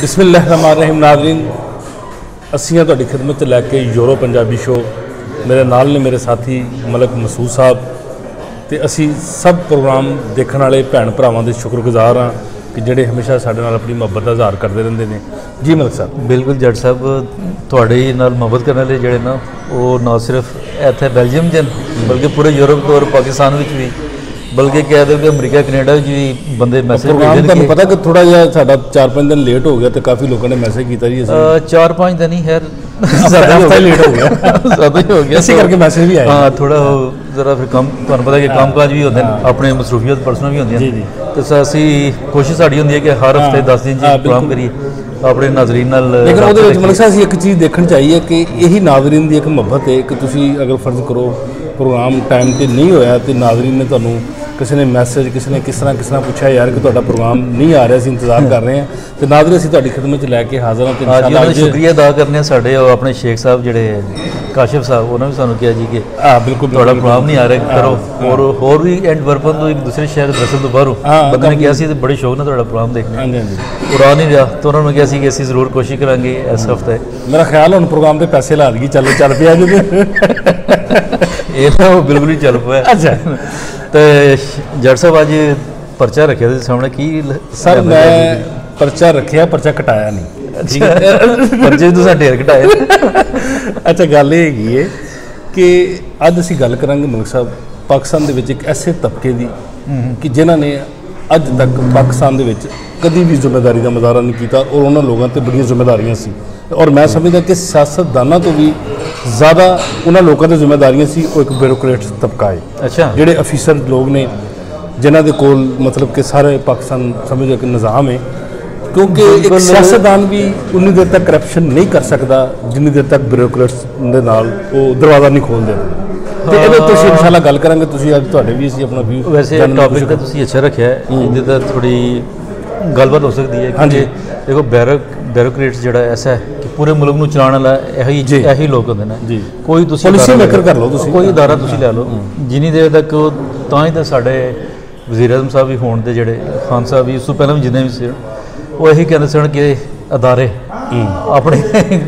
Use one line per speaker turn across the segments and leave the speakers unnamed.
ਬਿਸਮਿਲ੍ਲਾਹਿਰਰਹਿਮਾਨਿਰਰਹੀਮ। ਨਾਜ਼ਰੀਨ, ਅਸੀਂ ਹਾਂ ਤੁਹਾਡੀ ਖਿਦਮਤ ਲੈ ਕੇ ਯੂਰੋ ਪੰਜਾਬੀ ਸ਼ੋ ਮੇਰੇ ਨਾਲ ਨੇ ਮੇਰੇ ਸਾਥੀ ਮਲਕ ਮਸੂਦ ਸਾਹਿਬ ਤੇ ਅਸੀਂ ਸਭ ਪ੍ਰੋਗਰਾਮ ਦੇਖਣ ਵਾਲੇ ਭੈਣ ਭਰਾਵਾਂ ਦੇ ਸ਼ੁਕਰਗੁਜ਼ਾਰ ਹਾਂ ਕਿ ਜਿਹੜੇ ਹਮੇਸ਼ਾ ਸਾਡੇ ਨਾਲ ਆਪਣੀ ਮੁਹੱਬਤ ਦਾ ਇਜ਼ਹਾਰ ਕਰਦੇ ਰਹਿੰਦੇ ਨੇ। ਜੀ ਮਲਕ ਸਾਹਿਬ।
ਬਿਲਕੁਲ ਜੱਟ ਸਾਹਿਬ, ਤੁਹਾਡੇ ਨਾਲ ਮੁਹੱਬਤ ਕਰਨ ਵਾਲੇ ਜਿਹੜੇ ਨਾ, ਉਹ ਨਾ ਸਿਰਫ ਇੱਥੇ ਬੈਲਜੀਅਮ ਜਨ ਬਲਕਿ ਪੂਰੇ ਯੂਰਪ ਤੋਂ ਔਰ ਪਾਕਿਸਤਾਨ ਵਿੱਚ ਵੀ। ਬਲਕਿ ਕਹਿ ਦਿਓ ਕਿ ਅਮਰੀਕਾ ਕੈਨੇਡਾ ਵਿੱਚ ਵੀ ਬੰਦੇ ਮੈਸੇਜ ਭੇਜਦੇ
ਤੁਹਾਨੂੰ
ਨੇ
ਪਤਾ ਕਿ ਥੋੜਾ ਜਿਹਾ ਸਾਡਾ 4-5 ਦਿਨ ਲੇਟ ਹੋ ਗਿਆ ਤੇ ਕਾਫੀ ਲੋਕਾਂ ਨੇ ਮੈਸੇਜ ਕੀਤਾ ਜੀ ਅਸੀਂ।
ਅ, ਚਾਰ ਪੰਜ ਦਿਨ ਹੀ ਖੈਰ।
ਹਫ਼ਤਾ ਹੀ late ਹੋ ਗਿਆ।
ਜ਼ਿਆਦਾ ਹੀ ਹੋ ਗਿਆ।
ਇਸੇ ਕਰਕੇ ਮੈਸੇਜ ਵੀ ਆਏ।
ਹਾਂ ਥੋੜਾ ਜ਼ਰਾ ਫਿਰ ਕੰਮ ਤੁਹਾਨੂੰ ਪਤਾ ਕਿ ਕੰਮਕਾਜ ਵੀ ਹੁੰਦੇ ਨੇ ਆਪਣੇ ਮਸਰੂਫੀਅਤ ਪਰਸਨਲ ਵੀ ਹੁੰਦੀਆਂ
ਜੀ।
ਤੇ ਸ- ਅਸੀਂ ਕੋਸ਼ਿਸ਼ ਸਾਡੀ ਹੁੰਦੀ ਹੈ ਕਿ ਹਰ ਹਫ਼ਤੇ 10 ਦਿਨ ਜੀ ਪ੍ਰੋਗਰਾਮ। ਕਰੀਏ ਆਪਣੇ ਨਾਜ਼ਰੀਨ ਨਾਲ
ਲੇਕਿਨ ਉਹਦੇ ਵਿੱਚ ਮਲਕ। ਸਾਹਿਬ ਅਸੀਂ ਇੱਕ ਚੀਜ਼ ਦੇਖਣ ਚਾਹੀਏ ਕਿ ਇਹੀ ਨਾਜ਼ਰੀਨ ਦੀ ਇੱਕ ਮੁਹੱਬਤ ਹੈ ਕਿ ਤੁਸੀਂ ਅਗਰ ਫਰਜ਼ ਕਰੋ ਪ੍ਰੋਗਰਾਮ ਟਾਈਮ ਤੇ ਨਹੀਂ ਹੋਇਆ ਤੇ ਨਾਜ਼ਰੀਨ ਨੇ ਤੁਹਾਨੂੰ ਕਿਸੇ ਨੇ ਮੈਸੇਜ ਕਿਸੇ ਨੇ ਕਿਸ ਤਰ੍ਹਾਂ ਕਿਸ ਤਰ੍ਹਾਂ ਪੁੱਛਿਆ ਯਾਰ ਕਿ ਤੁਹਾਡਾ ਪ੍ਰੋਗਰਾਮ ਨਹੀਂ ਆ ਰਿਹਾ ਸੀ ਇੰਤਜ਼ਾਰ ਕਰ ਰਹੇ ਹਾਂ। ਤੇ ਨਾਜ਼ਰੀਨ ਅਸੀਂ ਤੁਹਾਡੀ ਖਿਦਮਤ 'ਚ ਲੈ ਕੇ ਹਾਜ਼ਰ ਹਾਂ ਤੇ
ਹਾਂ ਜੀ
ਇਨਸ਼ਾਅੱਲਾ
ਦਾ
ਅੱਜ
ਸ਼ੁਕਰੀਆ ਅਦਾ ਕਰਨੇ ਆ ਸਾਡੇ ਆਪਣੇ ਸ਼ੇਖ ਸਾਹਿਬ ਜਿਹੜੇ ਕਾਸ਼ਿਫ ਸਾਹਿਬ ਉਹਨਾਂ ਵੀ ਸਾਨੂੰ ਕਿਹਾ ਜੀ ਕਿ
ਹਾਂ ਬਿਲਕੁਲ
ਤੁਹਾਡਾ। ਪ੍ਰੋਗਰਾਮ ਨਹੀਂ ਆ ਰਿਹਾ ਕਰੋ। ਔਰ ਹੋਰ ਵੀ ਐਂਡ ਵਰਪਨ ਤੋਂ ਇੱਕ ਦੂਸਰੇ ਸ਼ਹਿਰ ਬ੍ਰਸਲ ਤੋਂ ਬਾਹਰੋਂ
ਹਾਂ,
ਬੰਦੇ ਨੇ ਕਿਹਾ ਸੀ ਤੇ ਬੜੇ ਸ਼ੌਕ ਨਾਲ ਤੁਹਾਡਾ ਪ੍ਰੋਗਰਾਮ ਦੇਖਣੇ
ਹਾਂਜੀ ਹਾਂਜੀ।
ਉਰਾ ਨਹੀਂ ਰਿਹਾ ਤਾਂ ਉਹਨਾਂ ਨੂੰ ਕਿਹਾ ਸੀ ਕਿ ਅਸੀਂ ਜ਼ਰੂਰ ਕੋਸ਼ਿਸ਼ ਕਰਾਂਗੇ ਇਸ ਹਫ਼ਤੇ।
ਮੇਰਾ ਖਿਆਲ ਹੁਣ ਪ੍ਰੋਗਰਾਮ ਤੇ ਪੈਸੇ ਲਾ ਦਈਏ ਚੱਲ ਚੱਲ ਪਿਆ ਜੀ।
ਇਹ ਤਾਂ ਬਿਲਕੁਲ ਹੀ ਚੱਲ ਪਿਆ।
ਅੱਛਾ।
ਤੇ ਜੱਟ ਸਾਹਿਬ ਅੱਜ ਪਰਚਾ ਰੱਖਿਆ ਤੇ ਸਾਹਮਣੇ ਕੀ
ਸਰ ਮੈਂ ਪਰਚਾ ਰੱਖਿਆ ਪਰਚਾ ਕਟਾਇਆ ਨਹੀਂ।
ਪਰਚੇ ਤੁਸੀਂ ਢੇਰ ਘਟਾਏ।
ਅੱਛਾ ਗੱਲ ਇਹ ਹੈਗੀ ਹੈ ਕਿ ਅੱਜ ਅਸੀਂ ਗੱਲ ਕਰਾਂਗੇ ਮਲਕ ਸਾਹਿਬ ਪਾਕਿਸਤਾਨ ਦੇ ਵਿੱਚ ਇੱਕ ਐਸੇ ਤਬਕੇ ਦੀ ਕਿ ਜਿਨ੍ਹਾਂ ਨੇ ਅੱਜ ਤੱਕ ਪਾਕਿਸਤਾਨ ਦੇ ਵਿੱਚ ਕਦੀ ਵੀ ਜ਼ਿੰਮੇਵਾਰੀ ਦਾ ਮੁਜ਼ਾਹਰਾ ਨਹੀਂ ਕੀਤਾ ਔਰ ਉਹਨਾਂ ਲੋਕਾਂ ਤੇ ਬੜੀਆਂ ਜ਼ਿੰਮੇਵਾਰੀਆਂ ਸੀ। ਔਰ ਮੈਂ ਸਮਝਦਾ ਕਿ ਸਿਆਸਤਦਾਨਾਂ ਤੋਂ ਵੀ ਜ਼ਿਆਦਾ ਉਹਨਾਂ ਲੋਕਾਂ ਤੇ ਜ਼ਿੰਮੇਵਾਰੀਆਂ ਸੀ ਉਹ ਇੱਕ ਬਿਊਰੋਕਰੇਟ ਤਬਕਾ ਹੈ
ਅੱਛਾ
ਜਿਹੜੇ ਅਫੀਸਰ ਲੋਕ ਨੇ ਜਿਨ੍ਹਾਂ ਦੇ ਕੋਲ ਮਤਲਬ ਕਿ ਸਾਰੇ ਪਾਕਿਸਤਾਨ ਸਮਝੋ ਇੱਕ ਨਿਜ਼ਾਮ ਹੈ ਕਿਉਂਕਿ ਇੱਕ। ਸਿਆਸਤਦਾਨ ਵੀ ਉਨੀ ਦੇਰ ਤੱਕ ਕਰਪਸ਼ਨ ਨਹੀਂ ਕਰ ਸਕਦਾ ਜਿੰਨੀ ਦੇਰ ਤੱਕ ਬਿਊਰੋਕਰੇਟਸ ਦੇ ਨਾਲ ਉਹ ਦਰਵਾਜ਼ਾ ਨਹੀਂ ਖੋਲਦੇ ਤੇ ਇਹਦੇ ਉੱਤੇ ਅਸੀਂ ਇਨਸ਼ਾਅੱਲਾ ਗੱਲ ਕਰਾਂਗੇ ਤੁਸੀਂ ਅੱਜ ਤੁਹਾਡੇ ਵੀ ਅਸੀਂ ਆਪਣਾ ਵਿਊ
ਵੈਸੇ ਟੌਪਿਕ ਤਾਂ ਤੁਸੀਂ ਅੱਛਾ ਰੱਖਿਆ ਹੈ ਇਹਦੇ ਤਾਂ ਥੋੜੀ ਗੱਲਬਾਤ ਹੋ ਸਕਦੀ ਹੈ ਕਿ। ਦੇਖੋ ਬੈਰਕ ਬੈਰੋਕਰੇਟਸ ਜਿਹੜਾ ਐਸਾ ਹੈ ਕਿ ਪੂਰੇ ਮੁਲਕ ਨੂੰ ਚਲਾਉਣ ਵਾਲਾ ਇਹੀ। ਇਹੀ ਲੋਕ ਹੁੰਦੇ ਨੇ
ਜੀ।
ਕੋਈ ਤੁਸੀਂ
maker
ਲੈ
ਕਰ ਲਓ ਤੁਸੀਂ।
ਕੋਈ ਅਦਾਰਾ ਤੁਸੀਂ ਲੈ ਲਓ ਜਿੰਨੀ ਦੇਰ ਤੱਕ ਤਾਂ ਹੀ ਤਾਂ ਸਾਡੇ ਵਜ਼ੀਰ ਆਜ਼ਮ ਸਾਹਿਬ ਵੀ ਹੋਣ ਦੇ ਜਿਹੜੇ ਖਾਨ ਸਾਹਿਬ ਵੀ ਉਸ ਤੋਂ ਪਹਿਲਾਂ ਵੀ ਜਿੰਨੇ ਵੀ ਸੀ ਉਹ ਇਹੀ ਕਹਿੰਦੇ ਸਨ ਕਿ ਅਦਾਰੇ ਆਪਣੇ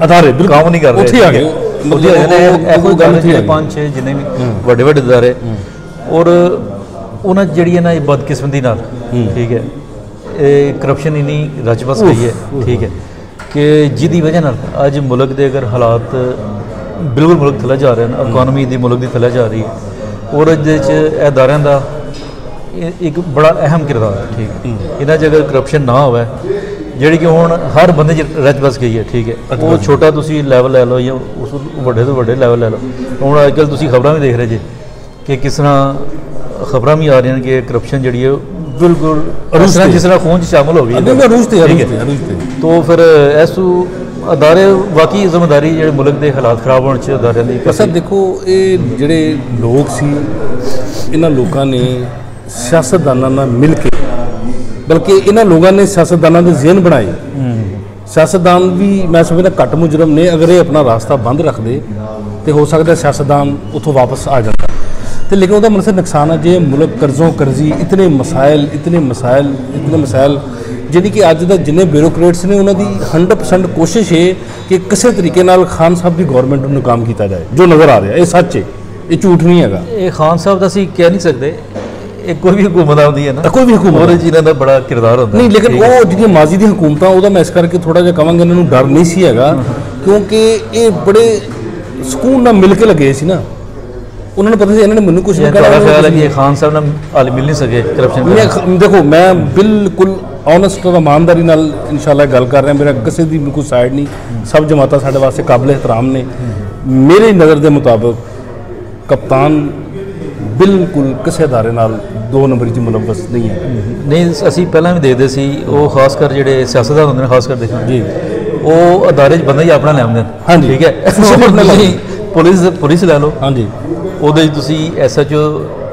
ਅਦਾਰੇ, ਬਿਲਕੁਲ।
ਕੰਮ ਨਹੀਂ ਕਰ ਰਹੇ
ਉੱਥੇ ਆ ਗਏ।
ਉੱਥੇ ਆ ਗਏ ਇਹੋ
ਗੱਲ
ਜਿਹੜੇ। ਪੰਜ ਛੇ ਜਿੰਨੇ ਵੀ ਵੱਡੇ ਵੱਡੇ ਅਦਾਰੇ ਔਰ ਉਹਨਾਂ ਜਿਹੜੀ ਹੈ ਨਾ ਇਹ ਬਦਕਿਸਮਤੀ ਨਾਲ ਠੀਕ ਹੈ ਇਹ ਕਰਪਸ਼ਨ ਇਨੀ ਰਚ ਬਸ ਗਈ ਹੈ ਠੀਕ ਹੈ ਕਿ ਜਿਹਦੀ ਵਜ੍ਹਾ ਨਾਲ ਅੱਜ ਮੁਲਕ ਦੇ ਅਗਰ ਹਾਲਾਤ ਬਿਲਕੁਲ ਮੁਲਕ ਥੱਲੇ ਜਾ ਰਹੇ ਹਨ ਇਕਨੋਮੀ ਦੀ ਮੁਲਕ ਦੀ ਥੱਲੇ ਜਾ ਰਹੀ ਹੈ ਔਰ ਇਹਦੇ 'ਚ ਇਹ ਅਦਾਰਿਆਂ ਦਾ ਇੱਕ ਬੜਾ ਅਹਿਮ ਕਿਰਦਾਰ ਹੈ ਠੀਕ ਹੈ। ਇਹਨਾਂ 'ਚ ਅਗਰ ਕਰਪਸ਼ਨ ਨਾ ਹੋਵੇ ਜਿਹੜੀ ਕਿ ਹੁਣ ਹਰ ਬੰਦੇ 'ਚ ਰਚ ਬਸ ਗਈ ਹੈ ਠੀਕ ਹੈ। ਉਹ ਛੋਟਾ ਤੁਸੀਂ ਲੈਵਲ ਲੈ ਲਓ ਜਾਂ ਉਸ ਤੋਂ ਵੱਡੇ ਤੋਂ ਵੱਡੇ ਲੈਵਲ ਲੈ ਲਓ। ਹੁਣ ਅੱਜ ਕੱਲ੍ਹ ਤੁਸੀਂ ਖਬਰਾਂ ਵੀ ਦੇਖ ਰਹੇ ਜੇ ਕਿ ਕਿਸ ਤਰ੍ਹਾਂ ਖਬਰਾਂ ਵੀ ਆ ਰਹੀਆਂ ਨੇ ਕਿ ਕਰਪਸ਼ਨ ਜਿਹੜੀ ਹੈ ਬਿਲਕੁਲ ਇਸ ਤਰ੍ਹਾਂ ਜਿਸ ਤਰ੍ਹਾਂ ਖੂਨ 'ਚ ਸ਼ਾਮਲ ਹੋ ਗਈ
ਮੈਂ ਰੂਸ ਤੇ ਰੂਸ। ਤੇ ਰੂਸ ਤੇ।
ਤੋ ਫਿਰ ਐਸੂ ਅਦਾਰੇ ਵਾਕਈ ਜ਼ਿੰਮੇਵਾਰੀ ਜਿਹੜੇ ਮੁਲਕ ਦੇ ਹਾਲਾਤ ਖਰਾਬ ਹੋਣ 'ਚ ਅਦਾਰਿਆਂ ਦੀ
ਸਰ ਦੇਖੋ ਇਹ ਜਿਹੜੇ ਲੋਕ ਸੀ ਇਹਨਾਂ ਲੋਕਾਂ ਨੇ ਸਿਆਸਤਦਾਨਾਂ ਨਾਲ ਮਿਲ ਕੇ ਬਲਕਿ ਇਹਨਾਂ ਲੋਕਾਂ ਨੇ ਸਿਆਸਤਦਾਨਾਂ ਦੇ ਜ਼ਿਹਨ ਬਣਾਏ। ਸਿਆਸਤਦਾਨ ਵੀ ਮੈਂ ਸਮਝਦਾ ਘੱਟ ਮੁਜਰਮ ਨੇ ਅਗਰ ਇਹ ਆਪਣਾ ਰਾਸਤਾ ਬੰਦ ਰੱਖਦੇ ਤੇ ਹੋ ਸਕਦਾ ਸਿਆਸਤਦਾਨ ਉਥੋਂ ਵਾਪਸ ਆ ਜਾਂਦਾ ਤੇ ਲੇਕਿਨ ਉਹਦਾ ਮਨਸਰ ਨੁਕਸਾਨ ਹੈ ਜੇ ਮੁਲਕ ਕਰਜ਼ੋਂ ਕਰਜ਼ੀ ਇਤਨੇ ਮਸਾਇਲ ਇਤਨੇ ਮਸਾਇਲ ਇਤਨੇ ਮਸਾਇਲ ਜਿਹੜੀ ਕਿ ਅੱਜ ਦਾ ਜਿੰਨੇ ਬਿਊਰੋਕਰੇਟਸ ਨੇ ਉਹਨਾਂ ਦੀ 100% ਕੋਸ਼ਿਸ਼ ਹੈ ਕਿ ਕਿਸੇ ਤਰੀਕੇ ਨਾਲ ਖਾਨ ਸਾਹਿਬ ਦੀ ਗਵਰਨਮੈਂਟ ਨੂੰ ਨਾਕਾਮ ਕੀਤਾ ਜਾਏ ਜੋ ਨਜ਼ਰ ਆ ਰਿਹਾ ਇਹ ਸੱਚ ਹੈ ਇਹ ਝੂਠ ਨਹੀਂ ਹੈਗਾ
ਇਹ ਖਾਨ ਸਾਹਿਬ ਦਾ ਅਸੀਂ ਕਹਿ ਨਹੀਂ ਸਕਦੇ ਇਹ ਕੋਈ ਵੀ ਹਕੂਮਤ ਆਉਂਦੀ ਹੈ ਨਾ
ਕੋਈ ਵੀ ਹਕੂਮਤ
ਉਹਦੇ 'ਚ ਇਹਨਾਂ ਦਾ ਬੜਾ ਕਿਰਦਾਰ ਹੁੰਦਾ
ਨਹੀਂ। ਲੇਕਿਨ। ਉਹ ਜਿਹੜੀਆਂ ਮਾਜ਼ੀ ਦੀ ਹਕੂਮਤਾਂ ਉਹਦਾ ਮੈਂ ਇਸ ਕਰਕੇ ਥੋੜਾ ਜਿਹਾ ਕਵਾਂਗਾ ਇਹਨਾਂ ਨੂੰ ਡਰ ਨਹੀਂ ਸੀ ਹੈਗਾ ਕਿਉਂਕਿ ਇਹ ਬੜੇ ਸਕੂਨ ਨਾਲ ਮਿਲ ਕੇ ਲੱਗੇ ਸੀ ਨਾ ਉਹਨਾਂ ਨੂੰ ਪਤਾ ਸੀ ਇਹਨਾਂ ਨੇ ਮੈਨੂੰ ਕੁਝ ਨਹੀਂ
ਤੁਹਾਡਾ ਖਿਆਲ ਹੈ ਕਿ ਇਹ ਖਾਨ ਸਾਹਿਬ ਨਾਲ ਹਾਲ ਮਿਲ ਨਹੀਂ ਸਕੇ ਕਰਪਸ਼ਨ
ਮੈਂ ਦੇਖੋ ਮੈਂ ਬਿਲਕੁਲ ਓਨੈਸਟ ਔਰ ਇਮਾਨਦਾਰੀ ਨਾਲ ਇਨਸ਼ਾਅੱਲਾ ਗੱਲ ਕਰ ਰਿਹਾ ਮੇਰਾ ਕਿਸੇ ਦੀ ਬਿਲਕੁਲ ਸਾਈਡ ਨਹੀਂ। ਸਭ ਜਮਾਤਾਂ ਸਾਡੇ ਵਾਸਤੇ ਕਾਬਿਲ ਇhtਰਾਮ ਨੇ। ਮੇਰੀ ਨਜ਼ਰ ਦੇ ਮੁਤਾਬਕ ਕਪਤਾਨ ਬਿਲਕੁਲ ਕਿਸੇ ਅਦਾਰੇ ਨਾਲ ਦੋ ਨੰਬਰੀ ਚ ਮੁਲਵਸ ਨਹੀਂ ਹੈ।
ਨਹੀਂ ਅਸੀਂ ਪਹਿਲਾਂ ਵੀ ਦੇਖਦੇ ਸੀ ਉਹ ਖਾਸ ਕਰ ਜਿਹੜੇ ਸਿਆਸਤਦਾਨ ਹੁੰਦੇ ਨੇ ਖਾਸ ਕਰ ਦੇਖਣ।
ਜੀ।
ਉਹ ਅਦਾਰੇ 'ਚ ਬੰਦਾ ਹੀ ਆਪਣਾ ਲੈ ਆਉਂਦੇ। ਠੀਕ ਹੈ? ਪੁਲਿਸ ਪੁਲਿਸ ਲੈ ਲਓ।
ਹਾਂਜੀ।
ਉਹਦੇ 'ਚ ਤੁਸੀਂ ਐਸਐਚਓ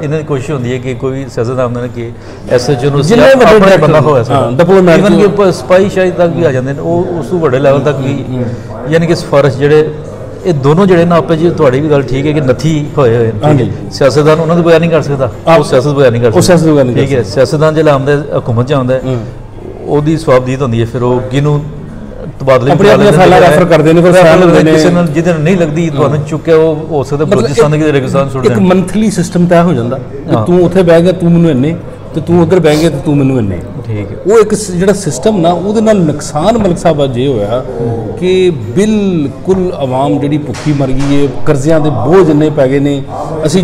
ਇਹਨਾਂ ਦੀ ਕੋਸ਼ਿਸ਼ ਹੁੰਦੀ ਹੈ ਕਿ ਕੋਈ ਹੁੰਦੇ ਨੇ ਕਿ ਐਸਐਚਓ ਨੂੰ
ਜਿੰਨੇ ਵੱਡੇ
ਬੰਦਾ ਹੋਇਆ
ਹਾਂ, diplomat
ਇਵਨ ਕਿ ਉੱਪਰ ਸਪਾਈ ਸ਼ਾਇਦ ਤੱਕ ਵੀ ਆ ਜਾਂਦੇ ਨੇ ਉਹ ਉਸ ਤੋਂ ਵੱਡੇ ਲੈਵਲ ਤੱਕ ਵੀ ਯਾਨੀ ਕਿ ਸਿਫਾਰਿਸ਼ ਜਿਹੜੇ ਇਹ ਦੋਨੋਂ ਜਿਹੜੇ ਨਾ ਆਪੇ ਜੀ ਤੁਹਾਡੀ ਵੀ ਗੱਲ ਠੀਕ ਹੈ ਕਿ ਨੱਥੀ ਹੋਏ ਹੋਏ ਨੇ ਸਿਆਸਤਦਾਨ ਉਹਨਾਂ ਨੂੰ ਬਿਆਨ ਨਹੀਂ ਕਰ ਸਕਦਾ। ਉਹ ਸਿਆਸਤ ਬਿਆਨ ਨਹੀਂ ਕਰ
ਉਹ ਸਿਆਸਤ ਬਿਆਨ ਨਹੀਂ
ਠੀਕ ਹੈ। ਸਿਆਸਤਦਾਨ ਜਿਹੜਾ ਆਉਂਦਾ ਹਕੂਮਤ ਚ ਆਉਂਦਾ। ਉਹਦੀ ਸਵਾਬਦੀਦ ਹੁੰਦੀ ਹੈ ਫਿਰ ਉਹ ਕਿਹਨੂੰ ਤਬਾਦਲੇ
ਆਪਣੇ ਆਪਣੇ ਫਾਈਲਾਂ refer ਕਰਦੇ ਨੇ, ਫਿਰ ਹੁੰਦੇ ਨੇ।
ਕਿਸੇ ਨਾਲ ਜਿਹਦੇ ਨਾਲ ਨਹੀਂ ਲੱਗਦੀ ਤੁਹਾਨੂੰ ਚੁੱਕਿਆ ਉਹ ਹੋ ਸਕਦਾ ਬਲੋਚਿਸਤਾਨ ਦੇ ਰੇਗਿਸਤਾਨ ਸੁੱਟ
ਇੱਕ
ਦੇਣ
ਮੰਥਲੀ ਸਿਸਟਮ ਤੈਅ ਹੋ ਜਾਂਦਾ ਕਿ। ਤੂੰ ਉੱਥੇ ਬਹਿ ਗਿਆ ਤੂੰ ਮੈਨੂੰ ਇੰਨੇ ਤੇ ਤੂੰ ਉੱਧਰ ਬਹਿ ਗਿਆ ਤੇ ਤੂੰ ਮੈਨੂੰ ਇੰਨੇ
ਠੀਕ ਹੈ।
ਉਹ ਇੱਕ ਜਿਹੜਾ ਸਿਸਟਮ ਨਾ, ਉਹਦੇ ਨਾਲ ਨੁਕਸਾਨ ਮਲਕ ਸਾਹਿਬ ਅੱਜ ਇਹ ਹੋਇਆ ਕਿ ਬਿਲਕੁਲ ਆਵਾਮ ਜਿਹੜੀ ਭੁੱਖੀ ਮਰ ਗਈ ਹੈ ਕਰਜ਼ਿਆਂ ਦੇ ਬੋਝ ਇੰਨੇ ਪੈ ਗਏ ਨੇ। ਅਸੀਂ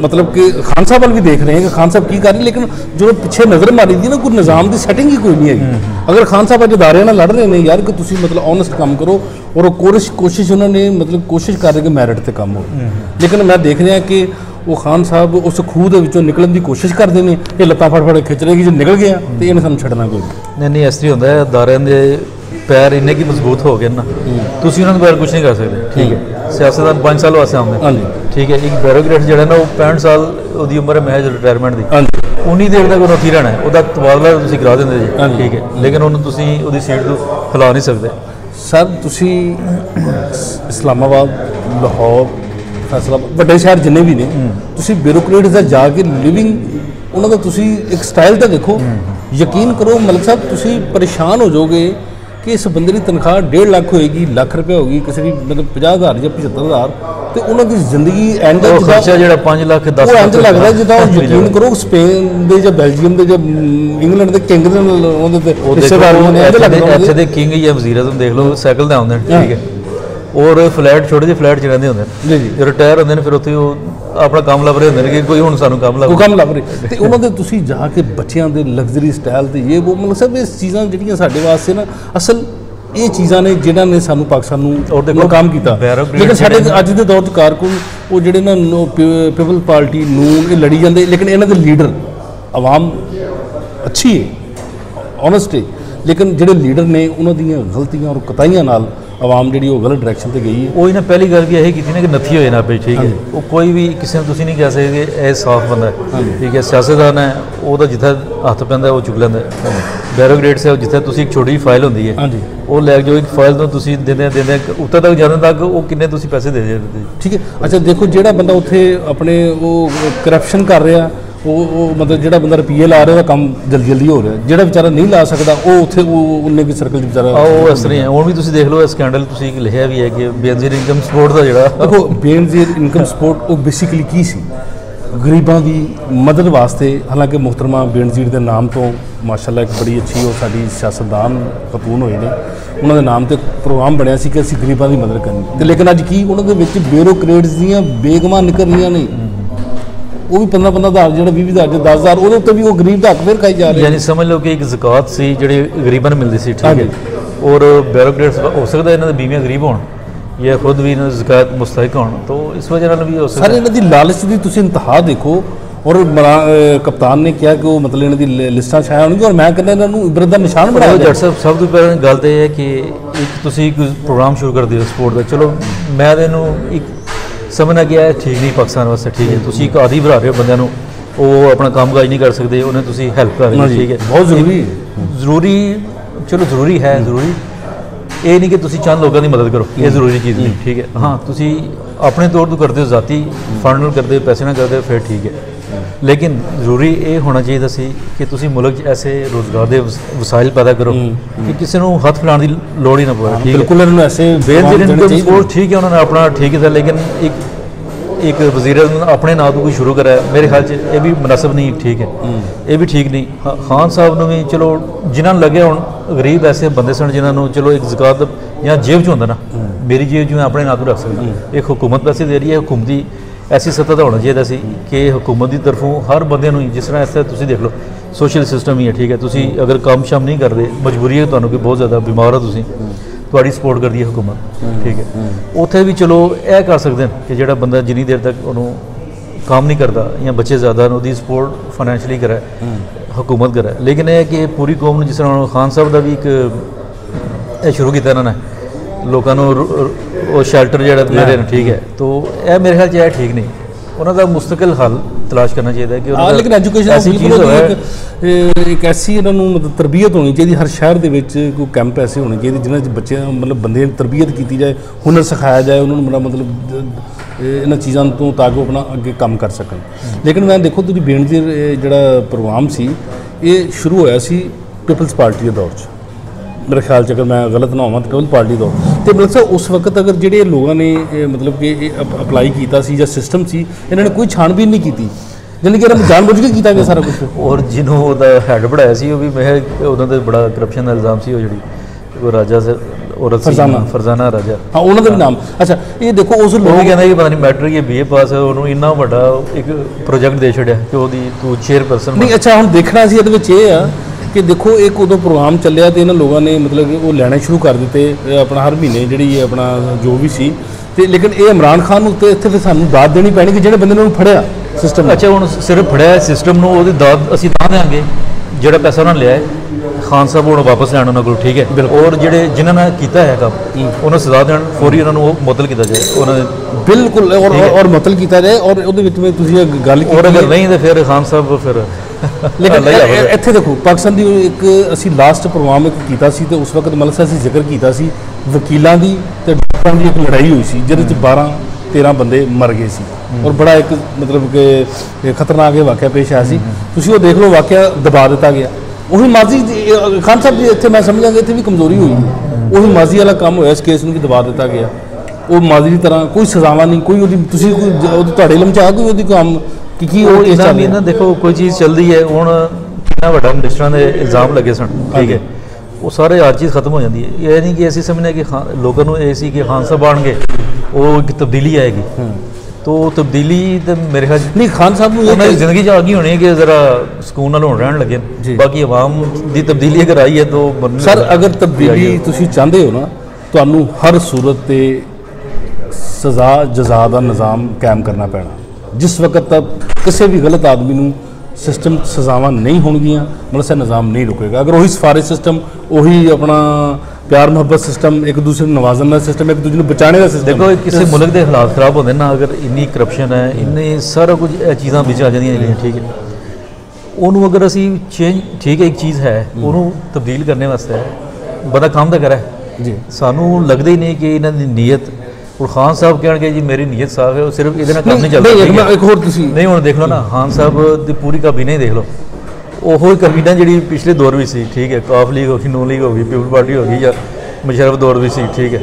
ਮਤਲਬ ਕਿ ਖਾਨ ਸਾਹਿਬ ਵੱਲ ਵੀ ਦੇਖ ਰਹੇ ਹਾਂ ਕਿ ਖਾਨ ਸਾਹਿਬ ਕੀ ਕਰ ਰਹੇ ਲੇਕਿਨ ਜਦੋਂ ਪਿੱਛੇ ਨਜ਼ਰ ਮਾਰੀ ਦੀ ਨਾ, ਕੋਈ ਨਿਜ਼ਾਮ ਦੀ ਸੈਟਿੰਗ ਹੀ ਕੋਈ ਨਹੀਂ ਹੈਗੀ। ਅਗਰ ਖਾਨ ਸਾਹਿਬ ਅੱਜ ਅਦਾਰਿਆਂ ਨਾਲ ਲੜ ਰਹੇ ਨੇ, ਯਾਰ ਕਿ ਤੁਸੀਂ ਮਤਲਬ ਓਨੈਸਟ ਕੰਮ ਕਰੋ ਔਰ ਉਹ ਕੋਸ਼ਿਸ਼ ਕੋਸ਼ਿਸ਼ ਉਹਨਾਂ ਨੇ ਮਤਲਬ ਕੋਸ਼ਿਸ਼ ਕਰ ਰਹੇ ਕਿ ਮੈਰਿਟ ਤੇ ਕੰਮ ਹੋਵੇ। ਲੇਕਿਨ ਮੈਂ ਦੇਖ ਰਿਹਾ ਕਿ ਉਹ ਖਾਨ ਸਾਹਿਬ ਉਸ ਖੂਹ ਦੇ ਵਿੱਚੋਂ ਨਿਕਲਣ ਦੀ ਕੋਸ਼ਿਸ਼ ਕਰਦੇ ਨੇ ਇਹ ਲੱਤਾਂ ਫੜ ਫੜ ਕੇ ਖਿੱਚ ਰਹੇ ਕਿ ਜੇ ਨਿਕਲ ਗਿਆ ਤੇ ਇਹਨੇ ਸਾਨੂੰ ਛੱਡਣਾ ਕੋਈ ਨਹੀਂ।
ਨਹੀਂ ਤਰ੍ਹਾਂ ਹੁੰਦਾ ਹੈ ਅਦਾਰਿਆਂ ਦੇ ਪੈਰ ਇੰਨੇ ਕੀ ਮਜ਼ਬੂਤ ਹੋ ਗਏ ਨਾ। ਤੁਸੀਂ ਉਹਨਾਂ ਦੇ ਬਾਰੇ ਕੁਝ ਨਹੀਂ ਕਰ ਸਕਦੇ। ਠੀਕ ਹੈ। ਸਿਆਸਤਦਾਨ 5 ਸਾਲ ਵਾਸਤੇ ਆਉਂਦੇ।
ਹਾਂਜੀ।
ਠੀਕ ਹੈ ਇੱਕ ਬਿਊਰੋਕਰੇਟ ਜਿਹੜਾ ਨਾ ਉਹ 65 ਸਾਲ ਉਹਦੀ ਉਮਰ ਹੈ ਮਹਿਜ ਰਿਟਾਇਰਮੈਂਟ ਦੀ।
ਹਾਂਜੀ।
ਉਨੀ ਦੇਰ ਤੱਕ ਉਹ ਨੌਕਰੀ ਰਹਿਣਾ ਹੈ। ਉਹਦਾ ਤਬਾਦਲਾ ਤੁਸੀਂ ਕਰਾ ਦਿੰਦੇ ਜੀ। ਠੀਕ ਹੈ। ਲੇਕਿਨ ਉਹਨੂੰ ਤੁਸੀਂ ਉਹਦੀ ਸੀਟ ਤੋਂ ਹਿਲਾ ਨਹੀਂ ਸਕਦੇ।
ਸਰ ਤੁਸੀਂ ਇਸ- ਇਸਲਾਮਾਬਾਦ ਲਾਹੌਰ ਫੈਸਲਾਬਾਦ ਵੱਡੇ ਸ਼ਹਿਰ ਜਿੰਨੇ ਵੀ ਨੇ ਤੁਸੀਂ ਬਿਊਰੋਕਰੇਟਸ ਦਾ ਜਾ ਕੇ ਲਿਵਿੰਗ ਉਹਨਾਂ ਦਾ ਤੁਸੀਂ ਇੱਕ ਸਟਾਈਲ ਤਾਂ ਦੇਖੋ ਯਕੀਨ ਕਰੋ ਮਲਕ ਸਾਹਿਬ ਤੁਸੀਂ ਪਰੇਸ਼ਾਨ ਹੋ ਜਾਓਗੇ ਕਿ ਇਸ ਬੰਦੇ ਦੀ ਤਨਖਾਹ 1.5 ਲੱਖ ਹੋਏਗੀ ਲੱਖ ਰੁਪਏ ਹੋਗੀ ਕਿਸੇ ਦੀ ਮਤਲਬ 50000 ਜਾਂ 75000 ਤੇ ਉਹਨਾਂ ਦੀ ਜ਼ਿੰਦਗੀ ਐਂਡ
ਉਹ ਖਰਚਾ ਜਿਹੜਾ 5 ਲੱਖ 10
ਉਹ
ਲੱਖ
ਇੰਜ ਲੱਗਦਾ ਜਿੱਦਾਂ ਉਹ ਯਕੀਨ। ਕਰੋ ਸਪੇਨ ਦੇ ਜਾਂ ਬੈਲਜੀਅਮ ਦੇ ਜਾਂ ਇੰਗਲੈਂਡ ਦੇ ਕਿੰਗ ਦੇ ਨਾਲ ਉਹਦੇ ਤੇ
ਉਹ ਦੇਖੋ
ਨੇ
ਇੱਥੇ
ਲੱਗਦਾ
ਦੇ- ਇੱਥੇ
ਦੇ-
ਦੇ ਕਿੰਗ ਜਾਂ ਵਜ਼ੀਰ ਆਜ਼ਮ ਦੇਖ ਲਓ ਸਾਈਕਲ ਤੇ ਆਉਂਦੇ ਨੇ। ਠੀਕ ਹੈ ਔਰ ਫਲੈਟ ਛੋਟੇ ਜਿਹੇ ਫਲੈਟ 'ਚ ਰਹਿੰਦੇ ਹੁੰਦੇ ਨੇ।
ਜੀ ਜੀ।
ਰਿਟਾਇਰ ਹੁੰਦੇ ਨੇ ਫਿਰ ਉੱਥੇ ਉਹ ਆਪਣਾ ਕੰਮ ਲੱਭ ਰਹੇ ਹੁੰਦੇ ਨੇ ਕਿ ਕੋਈ ਹੁਣ ਸਾਨੂੰ ਕੰਮ ਲੱਭ
ਉਹ ਕੰਮ ਲੱਭ ਰਹੇ। ਤੇ ਉਹਨਾਂ ਦੇ ਤੁਸੀਂ ਜਾ ਕੇ ਬੱਚਿਆਂ ਦੇ ਲਗਜ਼ਰੀ ਸਟਾਈਲ ਤੇ ਇਹ ਉਹ ਮਤਲਬ ਸਭ ਇਹ ਚੀਜ਼ਾਂ ਜਿਹੜੀਆਂ ਸਾਡੇ ਵਾਸਤੇ ਨਾ ਅਸਲ ਇਹ ਚੀਜ਼ਾਂ ਨੇ ਜਿਨ੍ਹਾਂ ਨੇ ਸਾਨੂੰ ਪਾਕਿਸਤਾਨ ਨੂੰ
ਔਰ ਦੇਖੋ,
ਨਾਕਾਮ ਕੀਤਾ। ਲੇਕਿਨ ਸਾਡੇ ਅੱਜ ਦੇ ਦੌਰ 'ਚ ਕਾਰਕੁਨ ਉਹ ਜਿਹੜੇ ਨਾ ਪੀਪਲ ਪਾਰਟੀ ਨੂਨ ਇਹ ਲੜੀ ਜਾਂਦੇ। ਲੇਕਿਨ ਇਹਨਾਂ ਦੇ ਲੀਡਰ ਆਵਾਮ ਅੱਛੀ ਹੈ ਓਨੈਸਟ ਲੇਕਿਨ ਜਿਹੜੇ ਲੀਡਰ ਨੇ ਉਹਨਾਂ ਦੀਆਂ ਗਲਤੀਆਂ ਔਰ ਕਤਾਈਆਂ ਨਾਲ ਆਵਾਮ ਜਿਹੜੀ ਉਹ ਗਲਤ ਡਾਇਰੈਕਸ਼ਨ ਤੇ ਗਈ ਹੈ।
ਉਹ ਇਹਨਾਂ ਪਹਿਲੀ ਗੱਲ ਵੀ ਇਹ ਕੀਤੀ ਨਾ ਕਿ ਨੱਥੀ ਹੋਏ ਨਾ ਪਈ ਠੀਕ ਹੈ। ਉਹ ਕੋਈ ਵੀ ਕਿਸੇ ਨੂੰ ਤੁਸੀਂ ਨਹੀਂ ਕਹਿ ਸਕਦੇ ਕਿ ਇਹ ਸਾਫ਼ ਬੰਦਾ ਹੈ। ਠੀਕ ਹੈ ਸਿਆਸਤਦਾਨ ਹੈ ਉਹਦਾ ਜਿੱਥੇ ਹੱਥ ਪੈਂਦਾ ਉਹ ਚੁੱਕ ਲੈਂਦਾ ਬੈਰੋਗ੍ਰੇਟਸ ਹੈ ਜਿੱਥੇ ਤੁਸੀਂ ਇੱਕ ਛੋਟੀ ਫਾਈਲ ਹੁੰਦੀ ਹੈ ਉਹ ਲੈ ਕੇ ਜੋ ਇੱਕ ਫਾਈਲ ਤੋਂ ਤੁਸੀਂ ਦਿੰਦੇ ਦਿੰਦੇ ਉੱਤੇ ਤੱਕ ਜਾਣ ਤੱਕ ਉਹ ਕਿੰਨੇ ਤੁਸੀਂ ਪੈਸੇ ਦੇ ਦਿੰਦੇ।
ਠੀਕ ਹੈ। ਅੱਛਾ ਦੇਖੋ ਜਿਹੜਾ ਬੰਦਾ ਉੱਥੇ ਆਪਣੇ ਉਹ ਕਰਪਸ਼ਨ ਕਰ ਰਿਹਾ ਉਹ ਉਹ ਮਤਲਬ ਜਿਹੜਾ ਬੰਦਾ ਰੁਪਈਏ ਲਾ ਰਿਹਾ ਉਹਦਾ ਕੰਮ ਜਲਦੀ ਜਲਦੀ ਹੋ ਰਿਹਾ। ਜਿਹੜਾ ਵਿਚਾਰਾ ਨਹੀਂ ਲਾ ਸਕਦਾ ਉਹ ਉੱਥੇ ਉਹ ਉਨੇ ਕੀ ਸਰਕਲ 'ਚ ਵਿਚਾਰਾ
ਉਹ ਇਸ ਤਰ੍ਹਾਂ ਹੀ ਹੁਣ ਵੀ ਤੁਸੀਂ ਦੇਖ ਲਓ ਇਹ ਸਕੈਂਡਲ ਤੁਸੀਂ ਲਿਖਿਆ ਵੀ ਹੈ ਕਿ ਬੇਨਜ਼ੀਰ ਇਨਕਮ ਸਪੋਰਟ ਦਾ ਜਿਹੜਾ
ਦੇਖੋ ਬੇਨਜ਼ੀਰ ਇਨਕਮ ਸਪੋਰਟ ਉਹ ਬੇਸਿਕਲੀ ਕੀ ਸੀ? ਗਰੀਬਾਂ ਦੀ ਮਦਦ ਵਾਸਤੇ ਹਾਲਾਂਕਿ ਮੁਹਤਰਮਾ ਬੇਨਜ਼ੀਰ ਦੇ ਨਾਮ ਤੋਂ ਮਾਸ਼ਾਅੱਲਾ ਇੱਕ ਬੜੀ ਅੱਛੀ ਉਹ ਸਾਡੀ ਸਿਆਸਤਦਾਨ ਖਤੂਨ ਹੋਏ ਨੇ। ਉਹਨਾਂ ਦੇ ਨਾਮ ਤੇ ਪ੍ਰੋਗਰਾਮ ਬਣਿਆ ਸੀ ਕਿ ਅਸੀਂ ਗਰੀਬਾਂ ਦੀ ਮਦਦ ਕਰਨੀ। ਤੇ ਲੇਕਿਨ ਅੱਜ ਕੀ ਉਹਨਾਂ ਦੇ ਵਿੱਚ ਬਿਊਰੋਕਰੇਟਸ ਦੀਆਂ ਬੇਗਮਾਂ ਨਿਕਲ ਰਹੀਆਂ ਨੇ? ਉਹ ਵੀ 15 15 ਹਜ਼ਾਰ ਜਿਹੜਾ 20 ਹਜ਼ਾਰ ਜਾਂ 10 ਹਜ਼ਾਰ ਉਹਦੇ ਉੱਤੇ ਵੀ ਉਹ ਗਰੀਬ ਦਾ ਹੱਕ ਫੇਰ ਖਾਈ ਜਾ ਰਹੇ
ਯਾਨੀ ਸਮਝ ਲਓ ਕਿ ਇੱਕ ਜ਼ਕਾਤ ਸੀ ਜਿਹੜੀ ਗਰੀਬਾਂ ਨੂੰ ਮਿਲਦੀ ਸੀ ਠੀਕ ਹੈ। ਔਰ ਬੈਰੋਕਰੇਟਸ ਹੋ ਸਕਦਾ ਇਹਨਾਂ ਦੇ ਬੀਮੇ ਗਰੀਬ ਹੋਣ ਜਾਂ ਖੁਦ ਵੀ ਇਹਨਾਂ ਦੀ ਜ਼ਕਾਤ ਮੁਸਤਹਿਕ ਹੋਣ ਤਾਂ ਇਸ ਵਜ੍ਹਾ ਨਾਲ ਵੀ ਹੋ ਸਕਦਾ
ਸਾਰੇ ਇਹਨਾਂ ਦੀ ਲਾਲਚ ਦੀ ਤੁਸੀਂ ਇੰਤਹਾ ਦੇਖੋ ਔਰ ਕਪਤਾਨ ਨੇ ਕਿਹਾ ਕਿ ਉਹ ਮਤਲਬ ਇਹਨਾਂ ਦੀ ਲਿਸਟਾਂ ਛਾਇਆ ਹੋਣਗੀਆਂ ਔਰ ਮੈਂ ਕਹਿੰਦਾ ਇਹਨਾਂ ਨੂੰ ਇਬਰਤ ਦਾ ਨਿਸ਼ਾਨ ਬਣਾਇਆ।
ਜੱਟ ਸਾਹਿਬ ਸਭ ਤੋਂ ਪਹਿਲਾਂ ਗੱਲ ਤਾਂ ਇਹ ਹੈ ਕਿ ਇੱਕ ਤੁਸੀਂ ਇੱਕ ਪ੍ਰੋਗਰਾਮ ਸ਼ੁਰੂ ਕਰਦੇ ਹੋ ਸਪੋਰਟ ਦਾ ਚਲੋ ਮੈਂ ਇਹਨੂੰ ਇੱਕ ਸਮਝਣਾ ਗਿਆ ਇਹ ਠੀਕ ਨਹੀਂ ਪਾਕਿਸਤਾਨ ਵਾਸਤੇ ਠੀਕ ਹੈ ਤੁਸੀਂ ਇੱਕ ਆਦੀ ਬਣਾ ਰਹੇ ਹੋ ਬੰਦਿਆਂ ਨੂੰ ਉਹ ਆਪਣਾ ਕੰਮਕਾਜ ਨਹੀਂ ਕਰ ਸਕਦੇ ਉਹਨੇ ਤੁਸੀਂ ਹੈਲਪ ਕਰ ਰਹੇ ਹੋ ਠੀਕ ਹੈ।
ਬਹੁਤ ਜ਼ਰੂਰੀ।
ਜ਼ਰੂਰੀ ਚਲੋ ਜ਼ਰੂਰੀ ਹੈ ਜ਼ਰੂਰੀ। ਇਹ ਨਹੀਂ ਕਿ ਤੁਸੀਂ ਚੰਦ ਲੋਕਾਂ ਦੀ ਮਦਦ ਕਰੋ। ਇਹ ਜ਼ਰੂਰੀ ਚੀਜ਼ ਨਹੀਂ। ਠੀਕ ਹੈ। ਹਾਂ ਤੁਸੀਂ ਆਪਣੇ ਤੌਰ ਤੋਂ ਕਰਦੇ ਹੋ ਜ਼ਾਤੀ ਫੰਡ ਨਾਲ ਕਰਦੇ ਹੋ ਪੈਸੇ ਨਾਲ ਕਰਦੇ ਹੋ ਫਿਰ ਠੀਕ ਹੈ। ਲੇਕਿਨ ਜ਼ਰੂਰੀ ਇਹ ਹੋਣਾ ਚਾਹੀਦਾ ਸੀ ਕਿ ਤੁਸੀਂ ਮੁਲਕ 'ਚ ਐਸੇ ਰੋਜ਼ਗਾਰ ਦੇ ਵਸਾਇਲ ਪੈਦਾ ਕਰੋ ਕਿ ਕਿਸੇ ਨੂੰ ਹੱਥ ਫਲਾਣ ਦੀ ਲੋੜ ਹੀ ਨਾ ਪਵੇ ਠੀਕ
ਬਿਲਕੁਲ ਇਹਨਾਂ ਨੂੰ ਐਸੇ
ਬੇਨਜ਼ੀਰ ਫੋਰ ਠੀਕ ਹੈ ਉਹਨਾਂ ਨੇ ਆਪਣਾ ਠੀਕ ਹੈ ਲੇਕਿਨ ਇੱਕ ਇੱਕ ਵਜ਼ੀਰ ਆਪਣੇ ਨਾਂ ਤੋਂ ਕੋਈ ਸ਼ੁਰੂ ਕਰਾਇਆ ਮੇਰੇ ਖਿਆਲ 'ਚ ਇਹ ਵੀ ਮناسب ਨਹੀਂ ਠੀਕ ਹੈ? ਇਹ ਵੀ ਠੀਕ ਨਹੀਂ। ਖਾਨ ਸਾਹਿਬ ਨੂੰ ਵੀ ਚਲੋ ਜਿਨ੍ਹਾਂ ਨੂੰ ਲੱਗਿਆ ਹੁਣ ਗਰੀਬ ਐਸੇ ਬੰਦੇ ਸਨ ਜਿਨ੍ਹਾਂ ਨੂੰ ਚਲੋ ਇੱਕ ਜ਼ਕਾਤ ਜਾਂ ਜੇਬ 'ਚ ਹੁੰਦਾ ਨਾ ਮੇਰੀ ਜੇਬ 'ਚ ਮੈਂ ਆਪਣੇ ਨਾਂ ਤੋਂ ਰੱਖ ਸਕਦਾ। ਇੱਕ ਹਕੂਮਤ ਪੈਸੇ ਦੇ ਰਹੀ ਹੈ ਹਕੂਮਤੀ ਐਸੀ ਸੱਤਾ ਦਾ ਹੋਣਾ ਚਾਹੀਦਾ ਸੀ ਕਿ ਹਕੂਮਤ ਦੀ ਤਰਫੋਂ ਹਰ ਬੰਦੇ ਨੂੰ ਹੀ, ਜਿਸ ਤਰ੍ਹਾਂ ਇਸ ਤਰ੍ਹਾਂ ਤੁਸੀਂ ਦੇਖ ਲਓ ਸੋਸ਼ਲ ਸਿਸਟਮ ਹੀ ਹੈ ਠੀਕ ਹੈ। ਤੁਸੀਂ ਅਗਰ ਕੰਮ ਸ਼ਾਮ ਨਹੀਂ ਕਰਦੇ ਮਜਬੂਰੀ ਹੈ ਤੁਹਾਨੂੰ ਕਿ ਬਹੁਤ ਜ਼ਿਆਦਾ ਬਿਮਾਰ ਹੋ ਤੁਸੀਂ। ਤੁਹਾਡੀ ਸਪੋਰਟ ਕਰਦੀ ਹੈ ਹਕੂਮਤ ਠੀਕ ਹੈ। ਉੱਥੇ ਵੀ ਚਲੋ ਇਹ ਕਰ ਸਕਦੇ ਨੇ ਕਿ ਜਿਹੜਾ ਬੰਦਾ ਜਿੰਨੀ ਦੇਰ ਤੱਕ ਉਹਨੂੰ ਕੰਮ ਨਹੀਂ ਕਰਦਾ ਜਾਂ ਬੱਚੇ ਜ਼ਿਆਦਾ ਨੇ ਉਹਦੀ ਸਪੋਰਟ ਫਾਈਨੈਂਸ਼ਲੀ ਕਰੇ ਹਕੂਮਤ ਕਰੇ। ਲੇਕਿਨ ਇਹ ਹੈ ਕਿ ਪੂਰੀ ਕੌਮ ਨੂੰ ਜਿਸ ਤਰ੍ਹਾਂ ਹੁਣ ਖਾਨ ਸਾਹਿਬ ਦਾ ਵੀ ਇੱਕ ਇਹ ਸ਼ੁਰੂ ਕੀਤਾ ਇਹਨਾਂ ਨੇ ਲੋਕਾਂ ਨੂੰ ਉਹ ਸ਼ੈਲਟਰ ਜਿਹੜਾ ਦੇ ਰਹੇ ਨੇ ਠੀਕ ਹੈ। ਤੋਂ ਇਹ ਮੇਰੇ ਖਿਆਲ 'ਚ ਇਹ ਠੀਕ ਨਹੀਂ। ਉਹਨਾਂ ਦਾ ਮੁਸਤਕਿਲ ਹੱਲ ਤਲਾਸ਼ ਕਰਨਾ ਚਾਹੀਦਾ ਹੈ ਕਿ ਉਹਨਾਂ ਦਾ
ਲੇਕਿਨ ਐਜੂਕੇਸ਼ਨ
ਹੋਵੇ।
ਇੱਕ ਐਸੀ ਇਹਨਾਂ ਨੂੰ ਮਤਲਬ ਤਰਬੀਅਤ ਹੋਣੀ ਚਾਹੀਦੀ ਹਰ ਸ਼ਹਿਰ ਦੇ ਵਿੱਚ ਕੋਈ ਕੈਂਪ ਐਸੇ ਹੋਣੇ ਚਾਹੀਦੇ ਜਿਨ੍ਹਾਂ 'ਚ ਬੱਚਿਆਂ ਮਤਲਬ ਬੰਦੇ ਦੀ ਤਰਬੀਅਤ ਕੀਤੀ ਜਾਏ ਹੁਨਰ ਸਿਖਾਇਆ ਜਾਏ ਉਹਨਾਂ ਨੂੰ ਬੜਾ ਮਤਲਬ ਇਹਨਾਂ ਚੀਜ਼ਾਂ ਤੋਂ ਤਾਂ ਕਿ ਉਹ ਆਪਣਾ ਅੱਗੇ ਕੰਮ ਕਰ ਸਕਣ। ਲੇਕਿਨ ਮੈਂ ਦੇਖੋ ਤੁਸੀਂ ਬੇਨਤੀ ਜਿਹੜਾ ਪ੍ਰੋਗਰਾਮ ਸੀ ਇਹ ਸ਼ੁਰੂ ਹੋਇਆ ਸੀ ਪੀਪਲਸ ਪਾਰਟੀ ਦੇ ਦੌਰ 'ਚ। ਮੇਰੇ ਖਿਆਲ ਚ ਅਗਰ ਮੈਂ ਗਲਤ ਨਾ ਹੋਵਾਂ ਤਾਂ ਕੇਵਲ ਪਾਰਟੀ ਤੋਂ। ਤੇ ਮਤਲਬ ਸਰ ਉਸ ਵਕਤ ਅਗਰ ਜਿਹੜੇ ਲੋਕਾਂ ਨੇ ਇਹ ਮਤਲਬ ਕਿ ਇਹ ਅਪਲਾਈ ਕੀਤਾ ਸੀ ਜਾਂ ਸਿਸਟਮ ਸੀ ਇਹਨਾਂ ਨੇ ਕੋਈ ਛਾਣਬੀਨ ਨਹੀਂ ਕੀਤੀ। ਜਾਣੀ ਕਿ ਇਹਨਾਂ ਜਾਣਬੁੱਝ ਕੇ ਕੀਤਾ ਗਿਆ ਸਾਰਾ ਕੁਝ
ਔਰ ਜਿਹਨੂੰ ਉਹਦਾ ਹੈੱਡ ਬਣਾਇਆ ਸੀ ਉਹ ਵੀ ਮੈਂ ਉਹਨਾਂ ਤੇ ਬੜਾ ਕਰਪਸ਼ਨ ਦਾ ਇਲਜ਼ਾਮ ਸੀ ਉਹ ਜਿਹੜੀ ਉਹ ਰਾਜਾ ਸ ਔਰਤ
ਫਰਜ਼ਾਨਾ।
ਫਰਜ਼ਾਨਾ ਰਾਜਾ।
ਹਾਂ ਉਹਨਾਂ ਦਾ ਵੀ ਨਾਮ। ਅੱਛਾ ਇਹ ਦੇਖੋ ਉਸ ਲੋਕ
ਕਹਿੰਦਾ ਕਿ ਪਤਾ ਨਹੀਂ ਮੈਟ੍ਰਿਕ ਜਾਂ ਬੀਏ ਪਾਸ ਹੈ ਉਹਨੂੰ ਇੰਨਾ ਵੱਡਾ ਇੱਕ ਪ੍ਰੋਜੈਕਟ ਦੇ ਛੱਡਿਆ ਕਿ ਉਹਦੀ ਤੂੰ ਚੇਅਰਪਰਸਨ
ਨਹੀਂ ਅੱਛਾ ਹੁਣ ਦੇਖਣਾ ਸੀ ਇਹਦੇ ਵਿੱਚ ਇਹ ਆ ਕਿ ਦੇਖੋ ਇੱਕ ਉਦੋਂ ਪ੍ਰੋਗਰਾਮ ਚੱਲਿਆ ਤੇ ਇਹਨਾਂ ਲੋਕਾਂ ਨੇ ਮਤਲਬ ਉਹ ਲੈਣੇ ਸ਼ੁਰੂ ਕਰ ਦਿੱਤੇ ਆਪਣਾ ਹਰ ਮਹੀਨੇ ਜਿਹੜੀ ਆਪਣਾ ਜੋ ਵੀ ਸੀ। ਤੇ ਲੇਕਿਨ ਇਹ ਇਮਰਾਨ ਖਾਨ ਨੂੰ ਉੱਤੇ ਇੱਥੇ ਫਿਰ ਸਾਨੂੰ ਦਾਦ ਦੇਣੀ ਪੈਣੀ ਕਿ ਜਿਹੜੇ ਬੰਦੇ ਨੇ ਉਹਨੂੰ ਫੜਿਆ ਸਿਸਟਮ
ਅੱਛਾ ਹੁਣ ਸਿਰਫ ਫੜਿਆ ਸਿਸਟਮ ਨੂੰ ਉਹਦੀ ਦਾਦ ਅਸੀਂ ਤਾਂ ਦੇਾਂਗੇ ਜਿਹੜਾ ਪੈਸਾ ਉਹਨਾਂ ਨੇ ਲਿਆ ਹੈ। ਖਾਨ ਸਾਹਿਬ ਹੁਣ ਵਾਪਸ ਲੈਣ ਉਹਨਾਂ ਕੋਲ ਠੀਕ ਹੈ? ਔਰ ਜਿਹੜੇ ਜਿਨ੍ਹਾਂ ਨੇ ਕੀਤਾ ਹੈ ਕੰਮ ਉਹਨਾਂ ਸਜ਼ਾ ਦੇਣ ਫੌਰੀ ਉਹਨਾਂ ਨੂੰ ਉਹ ਮੁਅੱਤਲ ਕੀਤਾ ਜਾਏ ਉਹਨਾਂ
ਬਿਲਕੁਲ ਔਰ ਔਰ ਮਤਲਬ ਕੀਤਾ ਜਾਏ ਔਰ ਉਹਦੇ ਵਿੱਚ ਵੀ ਤੁਸੀਂ ਇਹ ਗੱਲ
ਔਰ
ਕੀਤੀ
ਅਗਰ ਨਹੀਂ ਤਾਂ ਫਿਰ ਖਾਨ ਸਾਹਿਬ ਫਿਰ
ਲੇਕਿਨ ਇੱਥੇ ਦੇਖੋ ਪਾਕਿਸਤਾਨ ਦੀ ਇੱਕ ਅਸੀਂ ਲਾਸਟ ਪ੍ਰੋਗਰਾਮ ਇੱਕ ਕੀਤਾ ਸੀ ਤੇ ਉਸ ਵਕਤ ਮਤਲਬ ਸਾਹਿਬ ਅਸੀਂ ਜ਼ਿਕਰ ਕੀਤਾ ਸੀ ਵਕੀਲਾਂ ਦੀ ਤੇ ਡਾਕਟਰਾਂ ਦੀ ਇੱਕ ਲੜਾਈ ਹੋਈ ਸੀ ਜਿਹਦੇ ਚ 12 13 ਬੰਦੇ ਮਰ ਗਏ ਸੀ। ਔਰ ਬੜਾ ਇੱਕ ਮਤਲਬ ਕਿ ਖਤਰਨਾਕ ਇਹ ਵਾਕਿਆ ਪੇਸ਼ ਆਇਆ ਸੀ। ਤੁਸੀਂ ਉਹ ਦੇਖ ਲਓ ਵਾਕਿਆ ਦਬਾ ਦਿੱਤਾ ਗਿਆ। ਉਹੀ ਮਾਜ਼ੀ ਖਾਨ ਸਾਹਿਬ ਜੀ ਇੱਥੇ ਮੈਂ ਸਮਝਾਂਗਾ ਇੱਥੇ ਵੀ ਕਮਜ਼ੋਰੀ ਹੋਈ ਉਹੀ ਮਾਜ਼ੀ ਵਾਲਾ ਕੰਮ ਹੋਇਆ ਇਸ ਕੇਸ ਨੂੰ ਵੀ ਦਬਾ ਦਿੱਤਾ ਗਿਆ। ਉਹ ਮਾਜ਼ੀ ਦੀ ਤਰ੍ਹਾਂ ਕੋਈ ਸਜ਼ਾਵਾਂ ਨਹੀਂ ਕੋਈ ਉਹਦੀ ਤੁਸੀਂ ਕੋਈ ਤੁਹਾਡੇ ਇਲਮ ਚ ਆ ਕੋਈ ਉਹਦੀ ਕੰਮ ਕਿ ਕੀ ਉਹ
ਇਦਾਂ ਵੀ ਨਾ ਦੇਖੋ ਕੋਈ ਚੀਜ਼ ਚੱਲਦੀ ਹੈ ਹੁਣ ਕਿੰਨਾ ਵੱਡਾ ਮਿਨਿਸਟਰਾਂ ਦੇ ਇਲਜ਼ਾਮ ਲੱਗੇ ਸਨ ਠੀਕ ਹੈ। ਉਹ ਸਾਰੇ ਹਰ ਚੀਜ਼ ਖਤਮ ਹੋ ਜਾਂਦੀ ਹੈ। ਇਹ ਨਹੀਂ ਕਿ ਅਸੀਂ ਸਮਝਨੇ ਕਿ ਲੋਕਾਂ ਨੂੰ ਇਹ ਸੀ ਕਿ ਖਾਨ ਸਾਹਿਬ ਆਣਗੇ ਉਹ ਇੱਕ ਤਬਦੀਲੀ ਆਏਗੀ। ਤੋ ਉਹ ਤਬਦੀਲੀ ਤੇ ਮੇਰੇ ਖਿਆਲ
ਨਹੀਂ ਖਾਨ ਸਾਹਿਬ ਨੂੰ
ਉਹਨਾਂ ਦੀ ਜ਼ਿੰਦਗੀ 'ਚ ਆ ਗਈ ਹੋਣੀ ਹੈ ਕਿ ਜ਼ਰਾ ਸਕੂਨ ਨਾਲ ਹੋਣ ਰਹਿਣ ਲੱਗੇ। ਬਾਕੀ ਆਵਾਮ ਦੀ ਤਬਦੀਲੀ ਅਗਰ ਆਈ ਹੈ ਤਾਂ
ਸਰ ਅਗਰ ਤਬਦੀਲੀ। ਤੁਸੀਂ ਚਾਹੁੰਦੇ ਹੋ ਨਾ ਤੁਹਾਨੂੰ ਹਰ ਸੂਰਤ ਤੇ ਸਜ਼ਾ ਜਜ਼ਾ ਦਾ ਨਿਜ਼ਾਮ ਕਾਇਮ ਕਰਨਾ ਪੈਣਾ। ਜਿਸ ਵਕਤ ਤੱਕ ਕਿਸੇ ਵੀ ਗਲਤ ਆਦਮੀ ਨੂੰ ਸਿਸਟਮ ਸਜ਼ਾਵਾਂ ਨਹੀਂ ਹੋਣਗੀਆਂ ਮਤਲਬ ਸੇ ਨਿਜ਼ਾਮ ਨਹੀਂ ਰੁਕੇਗਾ। ਅਗਰ ਉਹੀ ਸਫਾਰਿਸ਼ ਸਿਸਟਮ ਉਹੀ ਆਪਣਾ ਪਿਆਰ ਮੁਹੱਬਤ ਸਿਸਟਮ ਇੱਕ ਦੂਸਰੇ ਨੂੰ ਨਵਾਜ਼ਣ ਦਾ ਸਿਸਟਮ ਇੱਕ ਦੂਜੇ ਨੂੰ ਬਚਾਉਣ ਦਾ ਸਿਸਟਮ
ਦੇਖੋ ਕਿਸੇ ਮੁਲਕ ਦੇ ਹਾਲਾਤ ਖਰਾਬ ਹੁੰਦੇ ਨਾ ਅਗਰ ਇੰਨੀ ਕਰਪਸ਼ਨ ਹੈ ਇੰਨੇ ਸਾਰਾ ਕੁਝ ਇਹ ਚੀਜ਼ਾਂ ਵਿੱਚ ਆ ਜਾਂਦੀਆਂ ਜਿਹੜੀਆਂ ਠੀਕ ਹੈ। ਉਹਨੂੰ ਅਗਰ ਅਸੀਂ ਚੇਂਜ ਠੀਕ ਹੈ ਇੱਕ ਚੀਜ਼ ਹੈ ਉਹਨੂੰ ਤਬਦੀਲ ਕਰਨੇ ਵਾਸਤੇ ਬੰਦਾ ਕੰਮ ਤਾਂ ਕਰੇ।
ਜੀ।
ਸਾਨੂੰ ਲੱਗਦਾ ਹੀ ਨਹੀਂ ਕਿ ਇਹਨਾਂ ਦੀ ਨੀਅਤ ਹੁਣ ਖਾਨ ਸਾਹਿਬ ਕਹਿਣਗੇ ਜੀ ਮੇਰੀ ਨੀਅਤ ਸਾਫ਼ ਹੈ ਉਹ ਸਿਰਫ ਇਹਦੇ ਨਾਲ ਕੰਮ ਨਹੀਂ ਚੱਲਦਾ
ਨਹੀਂ ਇੱਕ ਹੋਰ ਤੁਸੀਂ
ਨਹੀਂ ਹੁਣ ਦੇਖ ਲਓ ਨਾ ਖਾਨ ਸਾਹਿਬ ਦੀ ਪੂਰੀ ਕਾਬੀਨਾ ਹੀ ਦੇਖ ਲਓ। ਉਹੋ ਹੀ ਕਾਬੀਨਾ ਜਿਹੜੀ ਪਿਛਲੇ ਦੌਰ ਵੀ ਸੀ ਠੀਕ ਹੈ ਕਾਫ ਲੀਗ ਹੋ ਗਈ ਨੂਨ ਲੀਗ ਹੋ ਗਈ ਪੀਪਲ ਪਾਰਟੀ ਹੋ ਗਈ ਜਾਂ ਮੁਸ਼ਰਫ ਦੌਰ ਵੀ ਸੀ ਠੀਕ ਹੈ।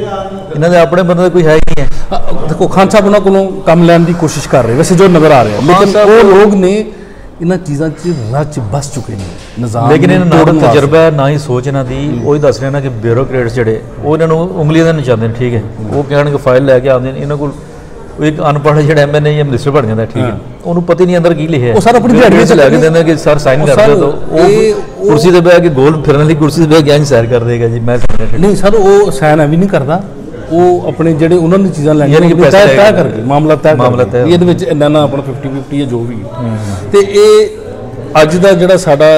ਇਹਨਾਂ ਦੇ ਆਪਣੇ ਬੰਦੇ ਕੋਈ ਹੈ ਹੀ ਨਹੀਂ ਹੈ।
ਦੇਖੋ ਖਾਨ ਸਾਹਿਬ ਉਹਨਾਂ ਕੋਲੋਂ ਕੰਮ ਲੈਣ ਦੀ ਕੋਸ਼ਿਸ਼ ਕਰ ਰਹੇ ਵੈਸੇ ਜੋ ਨਜ਼ਰ ਆ ਰਿਹਾ ਲੇਕਿਨ ਉਹ ਲੋਕ ਨੇ ਇਹਨਾਂ ਚੀਜ਼ਾਂ 'ਚ ਰੱਚ ਬਸ ਚੁੱਕੇ ਨੇ। ਨਿਜ਼ਾਮ
ਲੇਕਿਨ ਇਹਨਾਂ
ਨੂੰ
ਨਾਲ। ਤਜਰਬਾ ਹੈ ਨਾ ਹੀ ਸੋਚ ਇਹਨਾਂ ਦੀ। ਉਹ ਹੀ ਦੱਸ ਰਹੇ ਨਾ ਕਿ ਬਿਊਰੋਕਰੇਟਸ ਜਿਹੜੇ ਉਹ ਇਹਨਾਂ ਨੂੰ ਉਂਗਲੀਆਂ ਦੇ ਨਚਾਉਂਦੇ ਨੇ ਠੀਕ ਹੈ। ਉਹ ਕਹਿਣਗੇ ਫਾਈਲ ਲੈ ਕੇ ਆਉਂਦੇ ਨੇ। ਇਹਨਾਂ ਕੋਲ ਇੱਕ ਅਨਪੜ੍ਹ ਜਿਹੜਾ ਐਮਐਨਏ ਜਾਂ ਮਿਨਿਸਟਰ ਬਣ ਜਾਂਦਾ ਠੀਕ ਹੈ। ਉਹਨੂੰ ਪਤਾ ਹੀ ਨਹੀਂ ਅੰਦਰ ਕੀ ਲਿਖਿਆ ਹੈ।
ਉਹ ਸਾਰਾ ਆਪਣੀ ਦਿਹਾੜੀ ਵਿੱਚ
ਲੈ ਕੇ। ਦਿੰਦੇ ਕਿ ਸਰ ਸਾਈਨ ਕਰ ਦਿਓ ਤਾਂ ਉਹ ਕੁਰਸੀ ਤੇ ਬਹਿ ਕੇ ਗੋਲ ਫਿਰਨ ਵਾਲੀ ਕੁਰਸੀ ਤੇ ਬਹਿ ਕੇ ਇੰਜ ਸੈਰ ਕਰ ਦੇਗਾ ਜੀ ਮੈਂ
ਨਹੀਂ ਸਰ ਉਹ ਸਾਈਨ ਐਵੇਂ ਨਹੀਂ ਕਰਦਾ। ਉਹ ਆਪਣੇ ਜਿਹੜੇ ਉਹਨਾਂ ਨੇ ਚੀਜ਼ਾਂ ਲੈਣੀਆਂ
ਯਾਨੀ ਕਿ
ਉਹਨੂੰ
ਪੈਸੇ
ਤੈਅ ਕਰਕੇ ਮਾਮਲਾ ਤੈਅ
ਮਾਮਲਾ। ਤੈਅ।
ਇਹਦੇ ਵਿੱਚ ਇੰਨਾ ਨਾ ਆਪਣਾ 50 50 ਜਾਂ ਜੋ ਵੀ ਹੈ। ਤੇ ਇਹ ਅੱਜ ਦਾ ਜਿਹੜਾ ਸਾਡਾ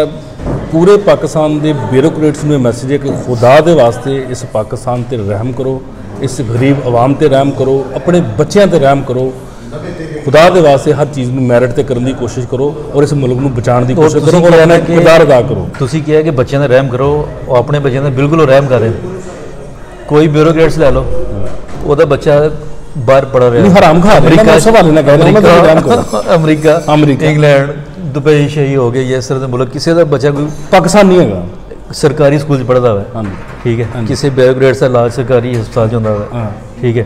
ਪੂਰੇ ਪਾਕਿਸਤਾਨ ਦੇ ਬਿਊਰੋਕਰੇਟਸ ਨੂੰ ਇਹ ਮੈਸੇਜ ਹੈ ਕਿ ਖੁਦਾ ਦੇ ਵਾਸਤੇ ਇਸ ਪਾਕਿਸਤਾਨ ਤੇ ਰਹਿਮ ਕਰੋ ਇਸ ਗਰੀਬ ਆਵਾਮ ਤੇ ਰਹਿਮ ਕਰੋ ਆਪਣੇ ਬੱਚਿਆਂ ਤੇ ਰਹਿਮ ਕਰੋ ਖੁਦਾ ਦੇ ਵਾਸਤੇ ਹਰ ਚੀਜ਼ ਨੂੰ ਮੈਰਿਟ ਤੇ ਕਰਨ ਦੀ ਕੋਸ਼ਿਸ਼ ਕਰੋ ਔਰ ਇਸ ਮੁਲਕ ਨੂੰ ਬਚਾਉਣ ਦੀ ਕੋਸ਼ਿਸ਼ ਕਰੋ
ਤੁਸੀਂ
ਔਰ
ਕਹਿਣਾ
ਉਹਨਾਂ
ਕਿ-
ਕਿਰਦਾਰ ਅਦਾ ਕਰੋ
ਤੁਸੀਂ ਕਿਹਾ ਕਿ ਬੱਚਿਆਂ ਦਾ ਰਹਿਮ ਕਰੋ ਉਹ ਆਪਣੇ ਬੱਚਿਆਂ ਦਾ ਬਿਲਕੁਲ ਰਹਿਮ ਕਰ। ਕੋਈ ਬਿਊਰੋਕਰੇਟਸ ਲੈ ਲਓ। ਉਹਦਾ ਬੱਚਾ ਬਾਹਰ ਪੜ ਰਿਹਾ।
ਨਹੀਂ, ਹਰਾਮ ਖਾ ਰਹੇ ਨੇ, ਮੈਂ ਉਸੇ ਹਵਾਲੇ ਨਾਲ ਕਹਿ ਰਿਹਾ, ਰਹਿਮ
ਅਮਰੀਕਾ। ਇੰਗਲੈਂਡ ਦੁਬਈ ਸ਼ਹੀ ਹੋ ਗਏ ਇਸ ਤਰ੍ਹਾਂ ਦੇ ਮੁਲਕ। ਕਿਸੇ ਦਾ ਬੱਚਾ ਕੋਈ
ਪਾਕਿਸਤਾਨ ਨਹੀਂ ਹੈਗਾ।
ਸਰਕਾਰੀ ਸਕੂਲ 'ਚ ਪੜ੍ਹਦਾ ਹੋਵੇ
ਹਾਂਜੀ।
ਠੀਕ ਹੈ। ਕਿਸੇ ਬਿਊਰੋਕਰੇਟਸ ਦਾ ਇਲਾਜ ਸਰਕਾਰੀ ਹਸਪਤਾਲ 'ਚ ਹੁੰਦਾ ਹੋਵੇ
ਹਾਂ।
ਠੀਕ ਹੈ।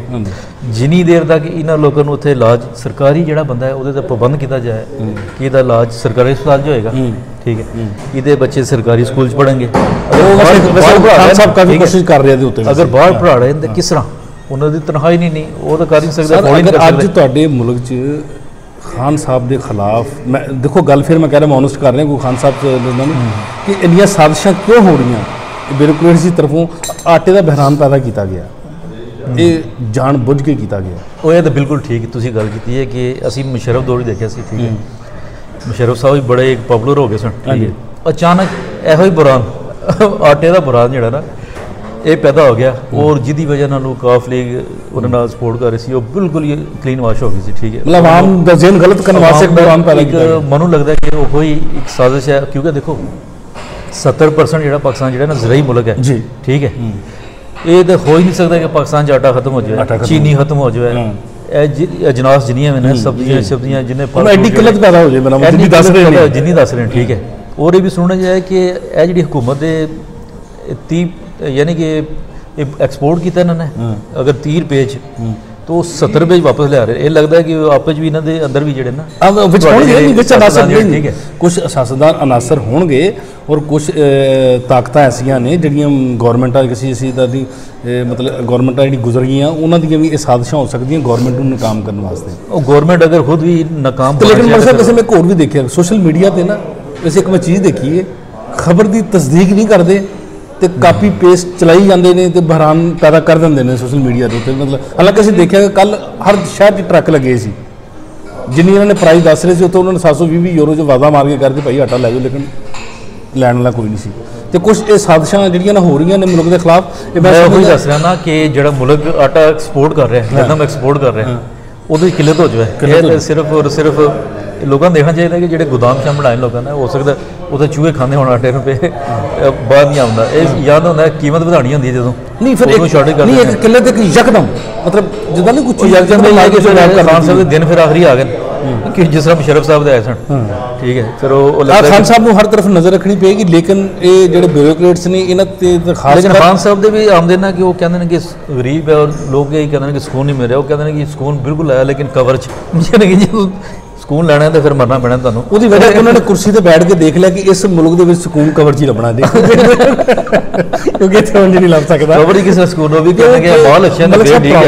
ਜਿੰਨੀ ਦੇਰ ਤੱਕ ਇਹਨਾਂ ਲੋਕਾਂ ਨੂੰ ਉੱਥੇ ਇਲਾਜ ਸਰਕਾਰੀ ਜਿਹੜਾ ਬੰਦਾ ਹੈ ਉਹਦੇ ਤੇ ਪਾਬੰਦ ਕੀਤਾ ਜਾਏ ਕਿ ਇਹਦਾ ਇਲਾਜ ਸਰਕਾਰੀ ਹਸਪਤਾਲ 'ਚ ਹੋਏਗਾ। ਠੀਕ ਹੈ। ਇਹਦੇ ਬੱਚੇ ਸਰਕਾਰੀ ਸਕੂਲ 'ਚ
ਕਾਫੀ। ਕੋਸ਼ਿਸ਼ ਕਰ ਰਹੇ ਦੇ ਉੱਤੇ
ਅਗਰ ਬਾਹਰ ਪੜ੍ਹਾ ਰਹੇ ਨੇ ਤਾਂ ਕਿਸ ਤਰ੍ਹਾਂ? ਉਹਨਾਂ ਦੀ ਤਨਖਾਹ ਹੀ ਨਹੀਂ ਨਹੀਂ। ਉਹ ਤਾਂ ਕਰ ਨਹੀਂ ਸਕਦੇ
ਅਗਰ ਅੱਜ ਤੁਹਾਡੇ ਮੁਲਕ 'ਚ ਖਾਨ ਸਾਹਿਬ ਦੇ ਖਿਲਾਫ ਮੈਂ ਦੇਖੋ ਗੱਲ ਫਿਰ ਮੈਂ ਕਹਿ ਰਿਹਾ ਮੈਂ honest ਕਰ ਰਿਹਾ ਕੋਈ ਖਾਨ ਸਾਹਿਬ ਨੂੰ ਕਿ ਇੰਨੀਆਂ ਸਾਜ਼ਿਸ਼ਾਂ ਕਿਉਂ ਹੋ ਰਹੀਆਂ? ਬਿਊਰੋਕਰੇਟਸ ਦੀ ਤਰਫੋਂ ਆਟੇ ਦਾ ਬਹਿਰਾਨ ਪੈਦਾ ਕੀਤਾ ਗਿਆ। ਇਹ ਜਾਣ ਬੁੱਝ ਕੇ ਕੀਤਾ ਗਿਆ।
ਉਹ ਇਹ ਤਾਂ ਬਿਲਕੁਲ ਠੀਕ ਤੁਸੀਂ ਗੱਲ ਕੀਤੀ ਹੈ ਕਿ ਅਸੀਂ ਮੁਸ਼ਰਫ ਦੌਰ ਹੀ ਦੇਖਿਆ ਸੀ ਠੀਕ ਹੈ। ਮੁਸ਼ਰਫ ਸਾਹਿਬ ਵੀ ਬੜੇ ਇੱਕ ਪਪੂਲਰ ਹੋ ਗਏ ਸਨ ਠੀਕ। ਹੈ। ਅਚਾਨਕ ਇਹੋ ਹੀ ਬੁਰਾਨ ਆਟੇ ਦਾ ਬੁਰਾਨ ਜਿਹੜਾ ਨਾ ਇਹ ਪੈਦਾ ਹੋ ਗਿਆ। ਔਰ ਜਿਹਦੀ ਵਜ੍ਹਾ ਨਾਲ ਉਹ ਕਾਫ ਲੀਗ ਉਹਨਾਂ ਨਾਲ ਸਪੋਰਟ ਕਰ ਰਹੀ ਸੀ ਉਹ ਬਿਲਕੁਲ ਹੀ ਕਲੀਨ ਵਾਸ਼ ਹੋ ਗਈ ਸੀ ਠੀਕ ਹੈ।
ਮਤਲਬ ਆਮ ਦਾ ਜ਼ਿਹਨ ਗਲਤ ਕਰਨ ਵਾਸਤੇ ਬਹਿਰਾਨ ਪੈਦਾ ਕੀਤਾ
ਮਨੂੰ ਲੱਗਦਾ ਕਿ ਉਹ ਹੀ ਇੱਕ ਸਾਜ਼ਿਸ਼ ਹੈ ਕਿਉਂਕਿ ਦੇਖੋ 70% ਜਿਹੜਾ ਪਾਕਿਸਤਾਨ ਜਿਹੜਾ ਨਾ ਜ਼ਰਾਈ ਮੁਲਕ ਹੈ
ਜੀ।
ਠੀਕ ਹੈ। ਇਹ ਤਾਂ ਹੋ ਹੀ ਨਹੀਂ ਸਕਦਾ ਕਿ ਪਾਕਿਸਤਾਨ 'ਚ ਆਟਾ ਖਤਮ ਹੋ ਜਾਵੇ ਚੀਨੀ ਖਤਮ ਹੋ ਜਾਵੇ। ਇਹ ਅਜਨਾਸ ਜਿੰਨੀਆਂ ਵੀ ਨੇ ਸਬਜ਼ੀਆਂ ਸਬਜ਼ੀਆਂ ਜਿੰਨੇ
ਉਹਨਾਂ ਐਡੀ ਕਿੱਲਤ ਪੈਦਾ ਹੋ ਮਤਲਬ
ਐਡੀ
ਜਿੰਨੀ ਦੱਸ ਰਹੇ ਨੇ।
ਜਿੰਨੀ ਦੱਸ ਰਹੇ ਨੇ ਠੀਕ ਹੈ। ਔਰ ਇਹ ਵੀ ਸੁਣਨਾ ਜਾਏ ਕਿ ਇਹ ਜਿਹੜੀ ਹਕੂਮਤ ਦੇ 30 ਯਾਨੀ ਕਿ ਐਕਸਪੋਰਟ ਕੀਤਾ ਇਹਨਾਂ ਨੇ। ਅਗਰ 30 ਰੁਪਏ ਚ ਤਾਂ ਉਹ 70 ਰੁਪਏ ਵਾਪਸ ਲਿਆ ਰਹੇ। ਇਹ ਲੱਗਦਾ ਹੈ ਕਿ ਆਪਸ ਵੀ ਇਹਨਾਂ ਦੇ ਅੰਦਰ ਵੀ ਜਿਹੜੇ ਨਾ
ਆ ਵਿੱਚ ਹੋਣਗੇ ਨਹੀਂ ਵਿੱਚ ਅਨਾਸਰ ਨਹੀਂ।
ਠੀਕ ਹੈ।
ਕੁਝ ਸਿਆਸਤਦਾਨ ਅਨਾਸਰ ਹੋਣਗੇ ਔਰ ਕੁਝ ਤਾਕਤਾਂ ਐਸੀਆਂ ਨੇ ਜਿਹੜੀਆਂ ਗਵਰਨਮੈਂਟਾਂ ਕਿਸੇ ਅਸੀਂ ਦਾ ਦੀ ਮਤਲਬ ਗਵਰਨਮੈਂਟਾਂ ਜਿਹੜੀ ਗੁਜ਼ਰ ਗਈਆਂ ਉਹਨਾਂ ਦੀਆਂ ਵੀ ਇਹ ਸਾਜ਼ਿਸ਼ਾਂ ਹੋ ਸਕਦੀਆਂ ਗਵਰਨਮੈਂਟ ਨੂੰ ਨਾਕਾਮ ਕਰਨ ਵਾਸਤੇ।
ਉਹ ਗਵਰਨਮੈਂਟ ਅਗਰ ਖੁਦ ਵੀ ਨਾਕਾਮ ਹੋਣਾ
ਲੇਕਿਨ ਮਰਸਾ ਕਿਸੇ ਮੈਂ ਇੱਕ ਹੋਰ ਵੀ ਦੇਖਿਆ ਸੋਸ਼ਲ ਮੀਡੀਆ ਤੇ ਨਾ ਵੈਸੇ ਇੱਕ ਮੈਂ ਚੀਜ਼ ਦੇਖੀ ਹੈ ਖਬਰ ਦੀ ਤਸਦੀਕ ਨਹੀਂ ਕਰਦੇ। ਤੇ ਕਾਪੀ ਪੇਸਟ ਚਲਾਈ ਜਾਂਦੇ ਨੇ ਤੇ ਬਹਿਰਾਨ ਪੈਦਾ ਕਰ ਦਿੰਦੇ ਨੇ ਸੋਸ਼ਲ ਮੀਡੀਆ ਦੇ ਉੱਤੇ। ਮਤਲਬ ਹਾਲਾਂਕਿ ਅਸੀਂ ਦੇਖਿਆ ਕਿ ਕੱਲ ਹਰ ਸ਼ਹਿਰ 'ਚ ਟਰੱਕ ਲੱਗੇ ਸੀ। ਜਿੰਨੀ ਇਹਨਾਂ ਨੇ ਪ੍ਰਾਈਸ ਦੱਸ ਰਹੇ ਸੀ ਉੱਥੇ ਉਹਨਾਂ ਨੇ 720 ਯੂਰੋ 'ਚ ਵਾਦਾ ਮਾਰ ਕੇ ਕਰਦੇ ਭਾਈ ਆਟਾ ਲੈ ਜਾਓ ਲੇਕਿਨ ਲੈਣ ਵਾਲਾ ਕੋਈ ਨਹੀਂ ਸੀ। ਤੇ ਕੁਝ ਇਹ ਸਾਜ਼ਿਸ਼ਾਂ ਜਿਹੜੀਆਂ ਨਾ ਹੋ ਰਹੀਆਂ ਨੇ ਮੁਲਕ ਦੇ ਖਿਲਾਫ ਇਹ
ਮੈਂ ਉਹੀ ਦੱਸ ਰਿਹਾ ਨਾ ਕਿ ਜਿਹੜਾ ਮੁਲਕ ਆਟਾ ਐਕਸਪੋਰਟ ਕਰ ਰਿਹਾ ਹੈ। ਗੰਦਮ ਐਕਸਪੋਰਟ ਕਰ ਰਿਹਾ ਹੈ। ਉਹਦੀ ਕਿੱਲਤ ਹੋ ਜਾਵੇ। ਇਹ ਸਿਰਫ ਔਰ ਸਿਰਫ ਲੋਕਾਂ ਨੂੰ ਦੇਖਣਾ ਚਾਹੀਦਾ ਕਿ ਜਿਹੜੇ ਗੋਦਾਮ ਸ਼ਾਮ ਬਣਾਏ ਲੋਕਾਂ ਨੇ ਹੋ ਸਕਦਾ ਉਹਦੇ ਚੂਹੇ ਖਾਂਦੇ ਹੋਣ ਆਟੇ ਨੂੰ ਪੇ ਬਾਅਦ ਨਹੀਂ ਆਉਂਦਾ। ਇਹ ਯਾਦ ਹੁੰਦਾ ਕੀਮਤ ਵਧਾਣੀ ਹੁੰਦੀ ਜਦੋਂ।
ਨਹੀਂ ਫਿਰ ਇੱਕ
ਕਰਦੇ
ਨਹੀਂ ਇੱਕ। ਕਿੱਲੇ ਤੇ ਯਕਦਮ ਮਤਲਬ ਜਿੱਦਾਂ ਨਹੀਂ ਕੁਝ
ਯਾਰ ਜੰਦੇ ਇਹ ਕਿ ਖਾਨ ਸਾਹਿਬ ਦੇ ਦਿਨ ਫਿਰ ਆਖਰੀ ਆ ਗਏ। ਕਿ ਜਿਸ ਤਰ੍ਹਾਂ ਮੁਸ਼ਰਫ ਸਾਹਿਬ ਦੇ ਆਏ ਸਨ। ਠੀਕ ਹੈ ਫਿਰ ਉਹ ਲੱਗਦਾ
ਖਾਨ ਸਾਹਿਬ ਨੂੰ ਹਰ ਤਰਫ ਨਜ਼ਰ ਰੱਖਣੀ ਪਏਗੀ ਲੇਕਿਨ ਇਹ ਜਿਹੜੇ ਬਿਊਰੋਕਰੇਟਸ ਨੇ ਇਹਨਾਂ ਤੇ ਖਾਸ
ਲੇਕਿਨ ਖਾਨ ਸਾਹਿਬ ਦੇ ਵੀ ਆਮਦੇ ਨਾ ਕਿ ਉਹ ਕਹਿੰਦੇ ਨੇ ਕਿ ਗਰੀਬ ਹੈ ਔਰ ਲੋਕ ਇਹ ਕਹਿੰਦੇ ਨੇ ਕਿ ਸਕੂਨ ਨਹੀਂ ਮਿਲ ਰਿਹਾ। ਉਹ ਕਹਿੰਦੇ ਨੇ ਕਿ ਸਕੂਨ ਬਿਲਕੁਲ ਆਇਆ ਲੇਕਿਨ ਕਵਰ ਚ। ਯਾਨੀ ਕਿ ਜੇ ਸਕੂਨ ਲੈਣਾ ਤਾਂ ਫਿਰ ਮਰਨਾ ਪੈਣਾ ਤੁਹਾਨੂੰ।
ਉਹਦੀ ਵਜ੍ਹਾ ਕਿ ਉਹਨਾਂ ਨੇ ਕੁਰਸੀ ਤੇ ਬੈਠ ਕੇ ਦੇਖ ਲਿਆ ਕਿ ਇਸ ਮੁਲਕ ਦੇ ਵਿੱਚ ਸਕੂਨ ਕਵਰ ਹੀ ਲੱਭਣਾ ਦੇ ਕਿਉਂਕਿ ਇੱਥੇ ਉਂਝ ਨਹੀਂ ਲੱਭ ਸਕਦਾ।
ਕਵਰ ਹੀ ਕਿਸੇ ਸਕੂਨ ਉਹ ਵੀ ਕਹਿੰਦੇ ਕਿ ਮਾਲ ਅੱਛਾ
ਸਭ
ਠੀਕ ਹੈ?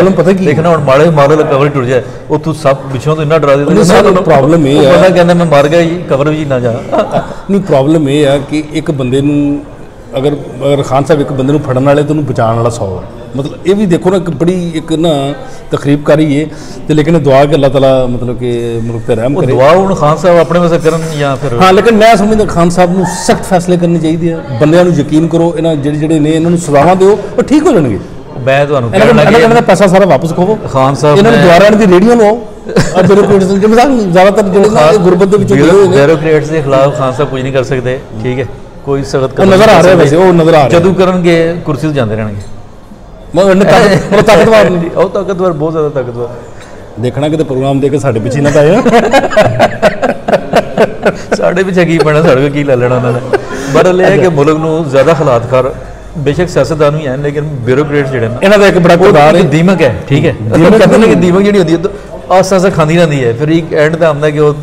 ਦੇਖਣਾ ਹੁਣ ਮਾੜੇ ਦਾ ਕਵਰ ਟੁੱਟ ਜਾਏ। ਉਹ ਤੂੰ ਸਭ ਪਿੱਛੋਂ ਤੋਂ ਇੰਨਾ ਡਰਾ ਦਿੰਦਾ
ਸਭ problem ਇਹ ਹੈ-
ਬੰਦਾ ਕਹਿੰਦਾ ਮੈਂ ਮਰ ਗਿਆ ਜੀ ਕਵਰ ਵੀ ਨਾ ਜਾ।
ਨਹੀਂ ਪ੍ਰੋਬਲਮ ਇਹ ਆ ਕਿ ਇੱਕ ਬੰਦੇ ਨੂੰ ਅਗਰ ਅਗਰ ਖਾਨ ਸਾਹਿਬ ਇੱਕ ਬੰਦੇ ਨੂੰ ਫੜਨ ਵਾਲੇ ਤੇ ਉਹਨੂੰ ਬਚਾਉਣ ਵਾਲਾ 100 ਹੈ। ਮਤਲਬ ਇਹ ਵੀ ਦੇਖੋ ਨਾ ਇੱਕ ਬੜੀ ਇੱਕ ਨਾ ਤਕਰੀਬਕਾਰੀ ਹੈ ਤੇ ਲੇਕਿਨ ਦੁਆ ਕਿ ਅੱਲਾਹ ਤਾਲਾ ਮਤਲਬ ਕਿ ਮੁਲਕ ਤੇ ਰਹਿਮ ਕਰੇ।
ਦੁਆ ਹੁਣ ਖਾਨ ਸਾਹਿਬ ਆਪਣੇ ਵਾਸਤੇ ਕਰਨ ਜਾਂ ਫਿਰ
ਹਾਂ ਲੇਕਿਨ ਮੈਂ ਸਮਝਦਾ ਖਾਨ ਸਾਹਿਬ ਨੂੰ ਸਖਤ ਫੈਸਲੇ ਕਰਨੇ ਚਾਹੀਦੇ ਆ। ਬੰਦਿਆਂ ਨੂੰ ਯਕੀਨ ਕਰੋ ਇਹਨਾਂ ਜਿਹੜੇ ਜਿਹੜੇ ਨੇ ਇਹਨਾਂ ਨੂੰ ਸਜ਼ਾਵਾਂ ਦਿਓ ਉਹ ਠੀਕ ਹੋ ਜਾਣਗੇ।
ਮੈਂ ਤੁਹਾਨੂੰ ਕਹਿਣ
ਇਹਨਾਂ ਦਾ ਪੈਸਾ ਸਾਰਾ ਵਾਪਸ ਖੋਵੋ।
ਖਾਨ ਸਾਹਿਬ
ਇਹਨਾਂ ਨੂੰ ਦੁਆਰਾ ਦੀ ਰੇਡੀਓ ਲਵਾਓ। ਆ ਬਿਊਰੋਕਰੇਟਸ ਜਿਵੇਂ ਸਾਹਿਬ ਜ਼ਿਆਦਾਤਰ ਜਿਹੜੇ ਗੁਰਬਤ ਦੇ ਵਿੱਚੋਂ ਗਏ ਹੋਏ ਨੇ।
ਬਿਊਰੋਕਰੇਟਸ ਦੇ ਖਿਲਾਫ ਖਾਨ ਸਾਹਿਬ ਕੁਝ ਨਹੀਂ ਕਰ ਸਕਦੇ। ਠੀਕ ਹੈ। ਕੋਈ ਸਖਤ
ਉਹ ਨਜ਼ਰ ਆ ਰਿਹਾ ਵੈਸੇ ਉਹ ਨਜ਼ਰ ਆ ਰਿਹਾ
ਜਦੋਂ ਕਰਨਗੇ ਕੁਰਸੀ ਤੇ ਜਾਂਦੇ ਰਹਿਣਗੇ।
ਮੈਂ ਉਹਨੇ ਉਹ ਤਾਕਤਵਾਰ ਨੇ
ਉਹ ਤਾਕਤਵਰ ਬਹੁਤ ਜ਼ਿਆਦਾ ਤਾਕਤਵਰ।
ਦੇਖਣਾ ਕਿਤੇ ਪ੍ਰੋਗਰਾਮ ਦੇ ਕੇ ਸਾਡੇ ਪਿੱਛੇ ਨਾ ਪਾਏ।
ਸਾਡੇ ਪਿੱਛੇ ਕੀ ਪੈਣਾ ਸਾਡੇ ਕੀ ਲੈ ਲੈਣਾ ਉਹਨਾਂ ਨੇ। ਬਰਲ ਇਹ ਹੈ ਕਿ ਮੁਲਕ ਨੂੰ ਜ਼ਿਆਦਾ ਹਾਲਾਤ ਕਰ ਬੇਸ਼ੱਕ ਸਿਆਸਤਦਾਨ ਵੀ ਹਨ ਲੇਕਿਨ ਬਿਊਰੋਕਰੇਟਸ ਜਿਹੜੇ ਨੇ
ਇਹਨਾਂ ਦਾ ਇੱਕ ਬੜਾ ਕਿਰਦਾਰ ਹੈ।
ਦੀਮਕ ਹੈ ਠੀਕ ਹੈ। ਦੀਮਕ ਕਹਿੰਦੇ ਨੇ ਕਿ ਦੀਮਕ ਜਿਹੜੀ ਹੁੰਦੀ ਹੈ ਆਸ ਆਸ ਖਾਂਦੀ ਰਹਿੰਦੀ ਹੈ। ਫਿਰ ਇੱਕ ਐਂਡ ਤੇ ਆਉਂਦਾ ਕਿ ਉਹ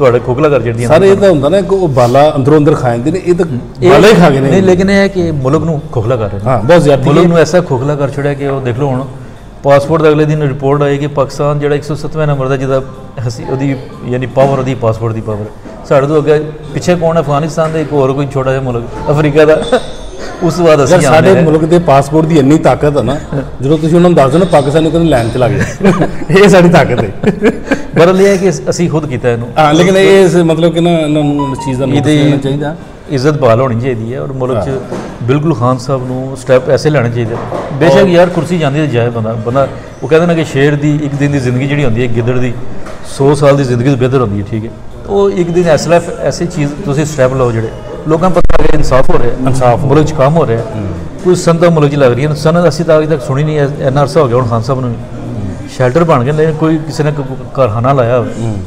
ਤੁਹਾਡੇ ਖੋਖਲਾ ਕਰ ਜਾਂਦੀਆਂ
ਸਾਰੇ ਇਹ ਤਾਂ ਹੁੰਦਾ ਨਾ ਕਿ ਉਹ ਬਾਲਾ ਅੰਦਰੋਂ ਅੰਦਰ ਖਾ ਜਾਂਦੇ ਨੇ ਇਹ ਤਾਂ ਬਾਲਾ ਹੀ ਖਾ ਗਏ
ਨਹੀਂ
ਨੇ
ਲੇਕਿਨ ਇਹ ਹੈ ਕਿ ਮੁਲਕ ਨੂੰ ਖੋਖਲਾ ਕਰ ਰਹੇ ਨੇ।
ਹਾਂ ਬਹੁਤ ਜ਼ਿਆਦਾ
ਮੁਲਕ ਨੂੰ ਐਸਾ ਖੋਖਲਾ ਕਰ ਛੜਿਆ ਕਿ ਉਹ ਦੇਖ ਲਓ ਹੁਣ ਪਾਸਪੋਰਟ ਦਾ ਅਗਲੇ ਦਿਨ ਰਿਪੋਰਟ ਆਈ ਕਿ ਪਾਕਿਸਤਾਨ ਜਿਹੜਾ 107ਵੇਂ ਨੰਬਰ ਦਾ ਜਿਹਦਾ ਹਸੀ ਉਹਦੀ ਯਾਨੀ ਪਾਵਰ ਉਹਦੀ ਪਾਸਪੋਰਟ ਦੀ ਪਾਵਰ ਸਾਡੇ ਤੋਂ ਅੱਗੇ ਪਿੱਛੇ ਕੌਣ ਹੈ? ਅਫਗਾਨਿਸਤਾਨ ਦੇ ਇੱਕ ਹੋਰ ਕੋਈ ਛੋਟਾ ਜਿਹਾ ਮੁਲਕ ਅਫਰੀਕਾ ਦਾ। ਉਸ ਤੋਂ ਬਾਅਦ ਅਸੀਂ
ਸਾਡੇ ਮੁਲਕ ਦੇ ਪਾਸਪੋਰਟ ਦੀ ਇੰਨੀ ਤਾਕਤ ਹੈ ਨਾ ਜਦੋਂ ਤੁਸੀਂ ਉਹਨਾਂ ਨੂੰ ਦੱਸ ਦਿਓ ਨਾ ਪਾਕਿਸਤਾਨ ਨੂੰ ਕਹਿੰਦੇ ਲਾਈਨ ਚ ਲੱਗ ਜਾ ਇਹ ਸਾਡੀ ਤਾਕਤ ਹੈ
ਬਰਲ ਇਹ ਹੈ ਕਿ ਅਸੀਂ ਖੁਦ ਕੀਤਾ ਇਹਨੂੰ।
ਹਾਂ ਲੇਕਿਨ ਇਹ ਮਤਲਬ ਕਿ ਨਾ ਇਹਨਾਂ ਨੂੰ ਇਸ ਚੀਜ਼ ਦਾ ਨੋਟਿਸ ਲੈਣਾ ਚਾਹੀਦਾ।
ਇੱਜ਼ਤ ਬਹਾਲ ਹੋਣੀ ਚਾਹੀਦੀ ਹੈ ਔਰ ਮੁਲਕ 'ਚ ਬਿਲਕੁਲ ਖਾਨ ਸਾਹਿਬ ਨੂੰ ਸਟੈਪ ਐਸੇ ਲੈਣੇ ਚਾਹੀਦੇ। ਬੇਸ਼ੱਕ ਯਾਰ ਕੁਰਸੀ ਜਾਂਦੀ ਤੇ ਜਾਏ ਬੰਦਾ। ਬੰਦਾ ਉਹ ਕਹਿੰਦੇ ਨੇ ਕਿ ਸ਼ੇਰ ਦੀ ਇੱਕ ਦਿਨ ਦੀ ਜ਼ਿੰਦਗੀ ਜਿਹੜੀ ਹੁੰਦੀ ਹੈ ਗਿੱਦੜ ਦੀ 100 ਸਾਲ ਦੀ ਜ਼ਿੰਦਗੀ ਤੋਂ ਬਿਹਤਰ ਹੁੰਦੀ ਹੈ ਠੀਕ ਹੈ। ਉਹ ਇੱਕ ਦਿਨ ਐਸਲਾ ਐਸੀ ਚੀਜ਼ ਤੁਸੀਂ ਸਟੈਪ ਲਓ ਜਿਹੜੇ ਲੋਕਾਂ ਨੂੰ ਪਤਾ ਲੱਗੇ ਇਨਸਾਫ ਹੋ ਰਿਹਾ
ਇਨਸਾਫ
ਮੁਲਕ 'ਚ ਕੰਮ ਹੋ ਰਿਹਾ। ਕੋਈ ਸੰਦਾ ਮੁਲਕ 'ਚ ਲੱਗ ਰਹੀ ਹੈ ਸਨਦ ਅਸੀਂ ਤਾਂ ਅਜੇ ਤੱਕ ਸੁਣੀ ਨਹੀਂ ਇੰਨਾ ਅਰਸਾ ਹੋ ਗਿਆ ਹੁਣ ਖਾਨ ਸਾਹਿਬ ਨੂੰ ਸ਼ੈਲਟਰ ਬਣ ਗਏ ਲੇਕਿਨ ਕੋਈ ਕਿਸੇ ਨੇ ਕੋਈ ਕਾਰਖਾਨਾ ਲਾਇਆ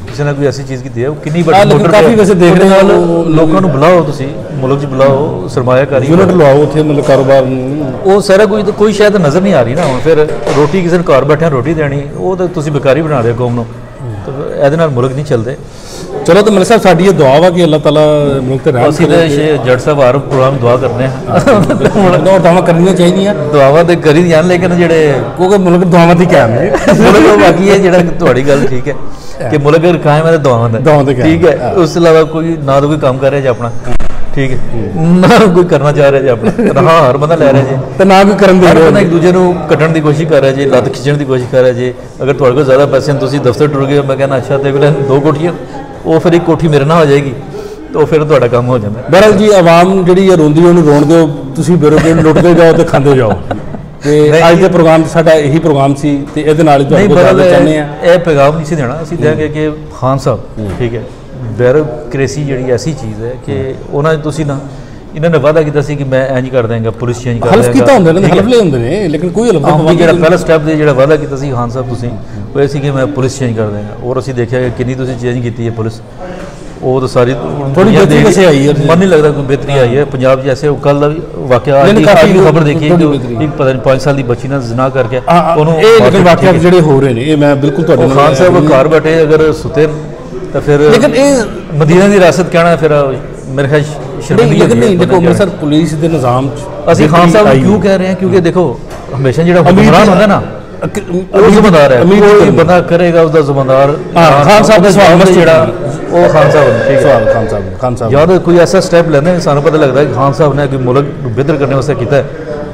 ਕਿਸੇ ਨੇ ਕੋਈ ਐਸੀ ਚੀਜ਼ ਕੀਤੀ ਹੈ ਉਹ ਕਿੰਨੀ ਵੱਡੀ ਮੋਟਰ
ਕਾਫੀ ਵੈਸੇ ਦੇਖ ਰਹੇ ਹਾਂ
ਲੋਕਾਂ ਨੂੰ ਬੁਲਾਓ ਤੁਸੀਂ ਮੁਲਕ 'ਚ ਬੁਲਾਓ ਸਰਮਾਇਆਕਾਰੀ
ਯੂਨਿਟ ਲਵਾਓ ਉੱਥੇ ਮਤਲਬ ਕਾਰੋਬਾਰ ਨੂੰ।
ਉਹ ਸਾਰਾ ਤਾਂ ਕੋਈ ਸ਼ਾਇਦ ਨਜ਼ਰ ਨਹੀਂ ਆ ਰਹੀ ਨਾ ਹੁਣ ਫਿਰ ਰੋਟੀ ਕਿਸੇ ਨੂੰ ਘਰ ਬੈਠਿਆਂ ਰੋਟੀ ਦੇਣੀ ਉਹ ਤਾਂ ਤੁਸੀਂ ਬੇਕਾਰੀ ਬਣਾ ਰਹੇ ਹੋ ਕੌਮ ਨੂੰ। ਤਾਂ ਇਹਦੇ ਨਾਲ ਮੁਲਕ ਨਹੀਂ ਚੱਲਦੇ।
ਚਲੋ ਤਾਂ ਮੇਰੇ ਸਾਹਿਬ ਸਾਡੀ ਇਹ ਦੁਆ ਵਾ ਕਿ ਅੱਲਾਹ ਤਾਲਾ ਮੁਲਕ ਤੇ ਰਹਿਮ
ਅਸੀਂ ਤਾਂ ਜੱਟ ਸਾਹਿਬ ਹਰ ਪ੍ਰੋਗਰਾਮ ਦੁਆ ਕਰਨੇ ਆ।
ਦੋ ਦੁਆਵਾਂ ਕਰਨੀਆਂ ਚਾਹੀਦੀਆਂ।
ਦੁਆਵਾਂ ਤੇ ਕਰੀ ਜਾਣ ਲੇਕਿਨ ਜਿਹੜੇ
ਕਿਉਂਕਿ ਮੁਲਕ ਦੁਆਵਾਂ ਦੀ ਕਾਇਮ ਹੈ
ਮੁਲਕ ਬਾਕੀ ਹੈ ਜਿਹੜਾ ਤੁਹਾਡੀ ਗੱਲ ਠੀਕ ਹੈ ਕਿ ਮੁਲਕ ਕਾਇਮ ਹੈ ਦੁਆਵਾਂ ਦਾ ਠੀਕ ਹੈ ਉਸ ਤੋਂ ਇਲਾਵਾ ਕੋਈ ਨਾ ਤਾਂ ਕੋਈ ਕੰਮ ਕਰ ਰਿਹਾ ਜੀ ਆਪਣਾ। ਠੀਕ ਹੈ। ਨਾ ਕੋਈ ਕਰਨਾ ਚਾਹ ਰਿਹਾ ਜੀ ਆਪਣਾ। ਹਾਂ ਹਰ ਬੰਦਾ ਲੈ ਰਿਹਾ ਜੀ।
ਤੇ ਨਾ ਕੋਈ ਕਰਨ ਦੇ ਲੋੜ
ਬੰਦਾ ਇੱਕ ਦੂਜੇ ਨੂੰ ਕੱਟਣ ਦੀ ਕੋਸ਼ਿਸ਼ ਕਰ ਰਿਹਾ ਜੀ ਲੱਤ ਖਿੱਚਣ ਦੀ ਕੋਸ਼ਿਸ਼ ਕਰ ਰਿਹਾ ਜੀ। ਅਗਰ ਤੁਹਾਡੇ ਕੋਲ ਜ਼ਿਆਦਾ ਪੈਸੇ ਹਨ ਤੁਸੀਂ ਦਫ਼ਤਰ ਟੁਰ ਗਏ ਮੈਂ ਕਹਿੰਦਾ ਅੱਛਾ ਤੇ ਅਗਲੇ ਦੋ ਕੋਠੀਆਂ ਉਹ ਫਿਰ ਇੱਕ ਕੋਠੀ ਮੇਰੇ ਨਾਲ ਹੋ ਜਾਏਗੀ ਤੇ ਫਿਰ ਤੁਹਾਡਾ ਕੰਮ ਹੋ ਜਾਂਦਾ।
ਬਹਰਹਾਲ ਜੀ ਆਵਾਮ ਜਿਹੜੀ ਇਹ ਰੋਂਦੀ ਉਹਨੂੰ ਰੋਣ ਦਿਓ। ਤੁਸੀਂ ਬਿਊਰੋਕਰੇਟ ਲੁੱਟਦੇ ਜਾਓ ਤੇ ਖਾਂਦੇ ਜਾਓ। ਤੇ। ਅੱਜ ਦੇ ਪ੍ਰੋਗਰਾਮ ਸਾਡਾ ਇਹੀ ਪ੍ਰੋਗਰਾਮ ਸੀ ਤੇ ਇਹਦੇ ਨਾਲ ਹੀ ਜਾਣਾ ਚਾਹੁੰਦੇ ਆ।
ਇਹ ਪੈਗਾਮ ਨਹੀਂ ਸੀ ਦੇਣਾ। ਅਸੀਂ ਦੇਾਂਗੇ ਕਿ ਖਾਨ ਸਾਹਿਬ ਠੀਕ ਹੈ। ਬਿਊਰੋਕ੍ਰੇਸੀ ਜਿਹੜੀ ਐਸੀ ਚੀਜ਼ ਹੈ ਕਿ ਉਹਨਾਂ ਨੇ ਤੁਸੀਂ ਨਾ ਇਹਨਾਂ ਨੇ ਵਾਅਦਾ ਕੀਤਾ ਸੀ ਕਿ ਮੈਂ ਇੰਜ ਕਰ ਦਾਂਗਾ ਪੁਲਿਸ ਚੇਂਜ ਕਰ
ਹਲਫ
ਦਿਆਂਗਾ।
ਕੀਤਾ ਹੁੰਦਾ ਨੇ
ਹੈ।
ਹਲਫ ਲਏ ਹੁੰਦੇ ਨੇ ਲੇਕਿਨ ਕੋਈ ਹਲਫ ਪਾਬੰਦ
ਜਿਹੜਾ
ਨਹੀਂ।
ਪਹਿਲਾ ਸਟੈਪ ਦੇ ਜਿਹੜਾ ਵਾਅਦਾ ਕੀਤਾ ਸੀ ਖਾਨ ਸਾਹਿਬ ਤੁਸੀਂ ਉਹ ਇਹ ਸੀ ਕਿ ਮੈਂ ਪੁਲਿਸ ਚੇਂਜ ਕਰ ਦਾਂਗਾ ਔਰ ਅਸੀਂ ਦੇਖਿਆ ਕਿ ਕਿੰਨੀ ਤੁਸੀਂ ਚੇਂਜ ਕੀਤੀ ਹੈ ਪੁਲਿਸ ਉਹ ਤਾਂ ਸਾਰੀ
ਥੋੜੀ ਬਿਹਤਰੀ ਵੈਸੇ ਆਈ ਹੈ।
ਮਨ ਨਹੀਂ ਲੱਗਦਾ ਕੋਈ ਬਿਹਤਰੀ ਆਈ ਹੈ ਪੰਜਾਬ ਜੈਸੇ ਉਹ ਕੱਲ ਦਾ ਵੀ ਵਾਕਿਆ
ਨਹੀਂ,
ਅੱਜ ਦੀ
ਕਾਫੀ
ਖਬਰ ਦੇਖੀ
ਥੋੜੀ
ਕਿ ਪਤਾ ਨਹੀਂ 5 ਸਾਲ ਦੀ ਬੱਚੀ ਨਾਲ ਜ਼ਨਾ ਕਰਕੇ
ਹਾਂ, ਹਾਂ,
ਉਹਨੂੰ
ਇਹ ਵਾਕਿਆ
ਹੈ।
ਜਿਹੜੇ ਹੋ ਰਹੇ ਨੇ ਇਹ ਮੈਂ ਬਿਲਕੁਲ ਤੁਹਾਡੇ ਨਾਲ
ਖਾਨ ਸਾਹਿਬ ਘਰ ਬੈਠੇ ਅਗਰ ਸੁਤੇ ਤਾਂ ਫਿਰ
ਲੇਕਿਨ ਇਹ
ਮਦੀਨਾ ਦੀ ਰਿਆਸਤ ਕਹਿਣਾ ਫਿਰ ਮੇਰੇ ਖਿਆਲ ਸ਼ਰਮਿੰਦਗੀ
ਲੇਕਿਨ ਨਹੀਂ ਦੇਖੋ ਅੰਮ੍ਰਿਤਸਰ ਪੁਲਿਸ ਦੇ ਨਿਜ਼ਾਮ ਚ
ਅਸੀਂ ਖਾਨ ਸਾਹਿਬ ਨੂੰ ਕਿਉਂ। ਕਹਿ ਰਹੇ ਹਾਂ? ਕਿਉਂਕਿ ਦੇਖੋ ਹਮੇਸ਼ਾ ਜਿਹੜਾ ਹੁਕਮਰਾਨ ਹੁੰਦਾ ਨਾ ਉਹ ਜ਼ਿੰਮੇਦਾਰ ਹੈ। ਕੋਈ ਬੰਦਾ ਕਰੇਗਾ ਉਹਦਾ ਜ਼ਿੰਮੇਦਾਰ
ਹਾਂ, ਖਾਨ ਸਾਹਿਬ ਦਾ ਸਵਾਲ
ਜਿਹੜਾ ਉਹ ਖਾਨ ਸਾਹਿਬ ਨੇ, ਠੀਕ ਹੈ।
ਸਵਾਲ ਖਾਨ ਸਾਹਿਬ ਖਾਨ ਸਾਹਿਬ
ਯਾਦ ਕੋਈ ਐਸਾ ਸਟੈਪ ਲੈਂਦੇ ਸਾਨੂੰ ਪਤਾ ਲੱਗਦਾ ਹੈ ਕਿ ਖਾਨ ਸਾਹਿਬ ਨੇ ਕੋਈ ਮੁਲਕ ਨੂੰ ਬਿਹਤਰ ਕਰਨ ਵਾਸਤੇ ਕੀਤਾ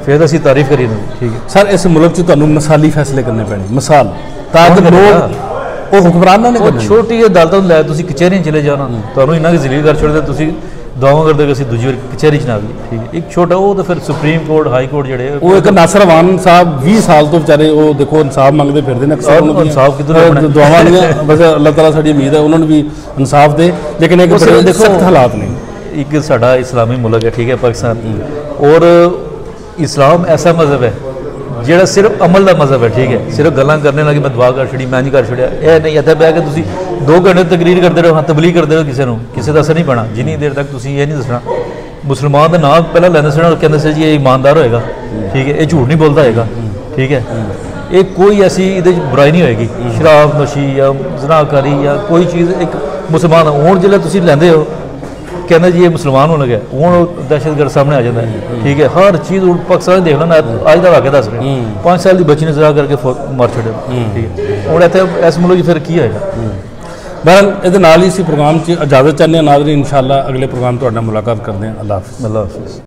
ਫਿਰ ਅਸੀਂ ਤਾਰੀਫ ਕਰੀਏ ਠੀਕ ਹੈ।
ਸਰ ਇਸ ਮੁਲਕ 'ਚ ਤੁਹਾਨੂੰ ਮਿਸਾਲੀ ਫੈਸਲੇ ਕਰਨੇ ਪੈਣੇ ਮਿਸਾਲ। ਤਾਂ ਕਿ? ਲੋਕ ਉਹ ਹੁਕਮਰਾਨਾਂ ਨੇ
ਉਹ
ਕਰਨੇ।
ਛੋਟੀ ਅਦਾਲਤਾਂ ਨੂੰ ਲੈ ਤੁਸੀਂ ਕਚਹਿਰੀਆਂ ਚਲੇ ਜਾਣਾ। ਤੁਹਾਨੂੰ ਇੰਨਾ ਕਿ ਜ਼ਲੀਲ ਕਰ ਛੱਡਦੇ ਤੁਸੀਂ ਦੁਆਵਾਂ ਕਰਦੇ ਕਿ ਅਸੀਂ ਦੂਜੀ ਵਾਰ ਕਚਹਿਰੀ ਚ ਨਾ ਆਈਏ। ਠੀਕ ਹੈ। ਇੱਕ ਛੋਟਾ ਉਹ ਤਾਂ ਫਿਰ ਸੁਪਰੀਮ ਕੋਰਟ ਹਾਈ ਕੋਰਟ ਜਿਹੜੇ
ਉਹ ਇੱਕ ਨਾਸਰ ਵਾਨ ਸਾਹਿਬ 20 ਸਾਲ ਤੋਂ ਵਿਚਾਰੇ ਉਹ ਦੇਖੋ ਇਨਸਾਫ ਮੰਗਦੇ ਫਿਰਦੇ ਨੇ ਅਕਸਰ ਉਹਨਾਂ ਦੀਆਂ
ਇਨਸਾਫ ਕਿੱਧਰੋਂ?
ਦੁਆਵਾਂ ਦੀਆਂ ਬਸ ਅੱਲਾਹ ਤਾਲਾ ਸਾਡੀ ਉਮੀਦ ਹੈ ਉਹਨਾਂ ਨੂੰ ਵੀ ਇਨਸਾਫ ਦੇ। ਲੇਕਿਨ ਇੱਕ ਬੜੇ
ਦੇਖੋ-
ਸਖਤ ਹਾਲਾਤ ਨੇ।
ਇੱਕ ਸਾਡਾ ਇਸਲਾਮੀ ਮੁਲਕ ਹੈ ਠੀਕ ਹੈ ਪਾਕਿਸਤਾਨ। ਔਰ ਇਸਲਾਮ ਐਸਾ ਮਜ਼ਹਬ ਹੈ ਜਿਹੜਾ ਸਿਰਫ ਅਮਲ ਦਾ ਮਜ਼ਹਬ ਹੈ, ਠੀਕ ਹੈ। ਸਿਰਫ ਗੱਲਾਂ ਕਰਨੇ ਕਿ ਮੈਂ ਦੁਆ ਕਰ ਛੜੀ, ਮੈਂ ਨਹੀਂ ਕਰ ਛੜਿਆ। ਇਹ ਨਹੀਂ, ਇੱਥੇ ਬਹਿ ਕੇ ਤੁਸੀਂ 2 ਘੰਟੇ ਤਕਰੀਰ ਕਰਦੇ ਰਹੋ, ਹਾਂ, ਤਬਲੀਗ ਕਰਦੇ ਰਹੋ ਕਿਸੇ ਨੂੰ। ਕਿਸੇ ਦਾ ਅਸਰ ਨਹੀਂ ਪੈਣਾ। ਜਿੰਨੀ ਦੇਰ ਤੱਕ ਤੁਸੀਂ ਇਹ ਨਹੀਂ ਦੱਸਣਾ। ਮੁਸਲਮਾਨ ਦਾ ਨਾਮ ਪਹਿਲਾਂ ਲੈਂਦੇ ਸੀ ਨਾ ਕਹਿੰਦੇ ਸੀ ਜੀ, ਇਹ ਇਮਾਨਦਾਰ ਹੋਏਗਾ। ਠੀਕ ਹੈ, ਇਹ ਝੂਠ ਨਹੀਂ ਬੋਲਦਾ ਹੋਏਗਾ ਠੀਕ ਹੈ। ਇਹ ਕੋਈ ਐਸੀ ਇਹਦੇ ਚ ਬੁਰਾਈ ਨਹੀਂ ਹੋਏਗੀ। ਸ਼ਰਾਬ, ਨਸ਼ੀ ਜਾਂ ਜ਼ਨਾਕਾਰੀ ਜਾਂ ਕੋਈ ਚੀਜ਼ ਇੱਕ ਮੁਸਲਮਾਨ ਹੁਣ, ਜਿਹੜਾ ਤੁਸੀਂ ਲੈਂਦੇ ਹੋ ਕਹਿੰਦਾ ਜੀ ਇਹ ਮੁਸਲਮਾਨ ਹੋਣ ਲੱਗਿਆ ਹੁਣ ਉਹ ਦਹਿਸ਼ਤਗਰਦ ਸਾਹਮਣੇ ਆ ਜਾਂਦਾ। ਠੀਕ ਹੈ ਹਰ ਚੀਜ਼ ਹੁਣ ਪਾਕਿਸਤਾਨ ਦੇਖ ਲੈਣਾ ਅੱਜ ਦਾ ਵਾਕਿਆ ਦੱਸ ਰਿਹਾ। 5 ਸਾਲ ਦੀ ਬੱਚੀ ਨੇ ਜ਼ਰਾ ਕਰਕੇ ਮਾਰ ਛੱਡਿਆ ਠੀਕ ਹੈ। ਹੁਣ ਇੱਥੇ ਇਸ ਮੁਲਕ ਫਿਰ ਕੀ ਹੋਏਗਾ?
ਬਹਰਹਾਲ ਇਹਦੇ ਨਾਲ ਹੀ ਅਸੀਂ ਪ੍ਰੋਗਰਾਮ 'ਚ ਇਜਾਜ਼ਤ ਚਾਹੁੰਦੇ ਹਾਂ। ਨਾਜ਼ਰੀਨ ਇਨਸ਼ਾਅੱਲਾ ਅਗਲੇ ਪ੍ਰੋਗਰਾਮ ਤੁਹਾਡੇ ਮੁਲਾਕਾਤ ਕਰਦੇ ਹਾਂ। ਅੱਲਾਹ ਹਾਫਿਜ਼।
ਅੱਲਾਹ ਹਾਫਿਜ਼।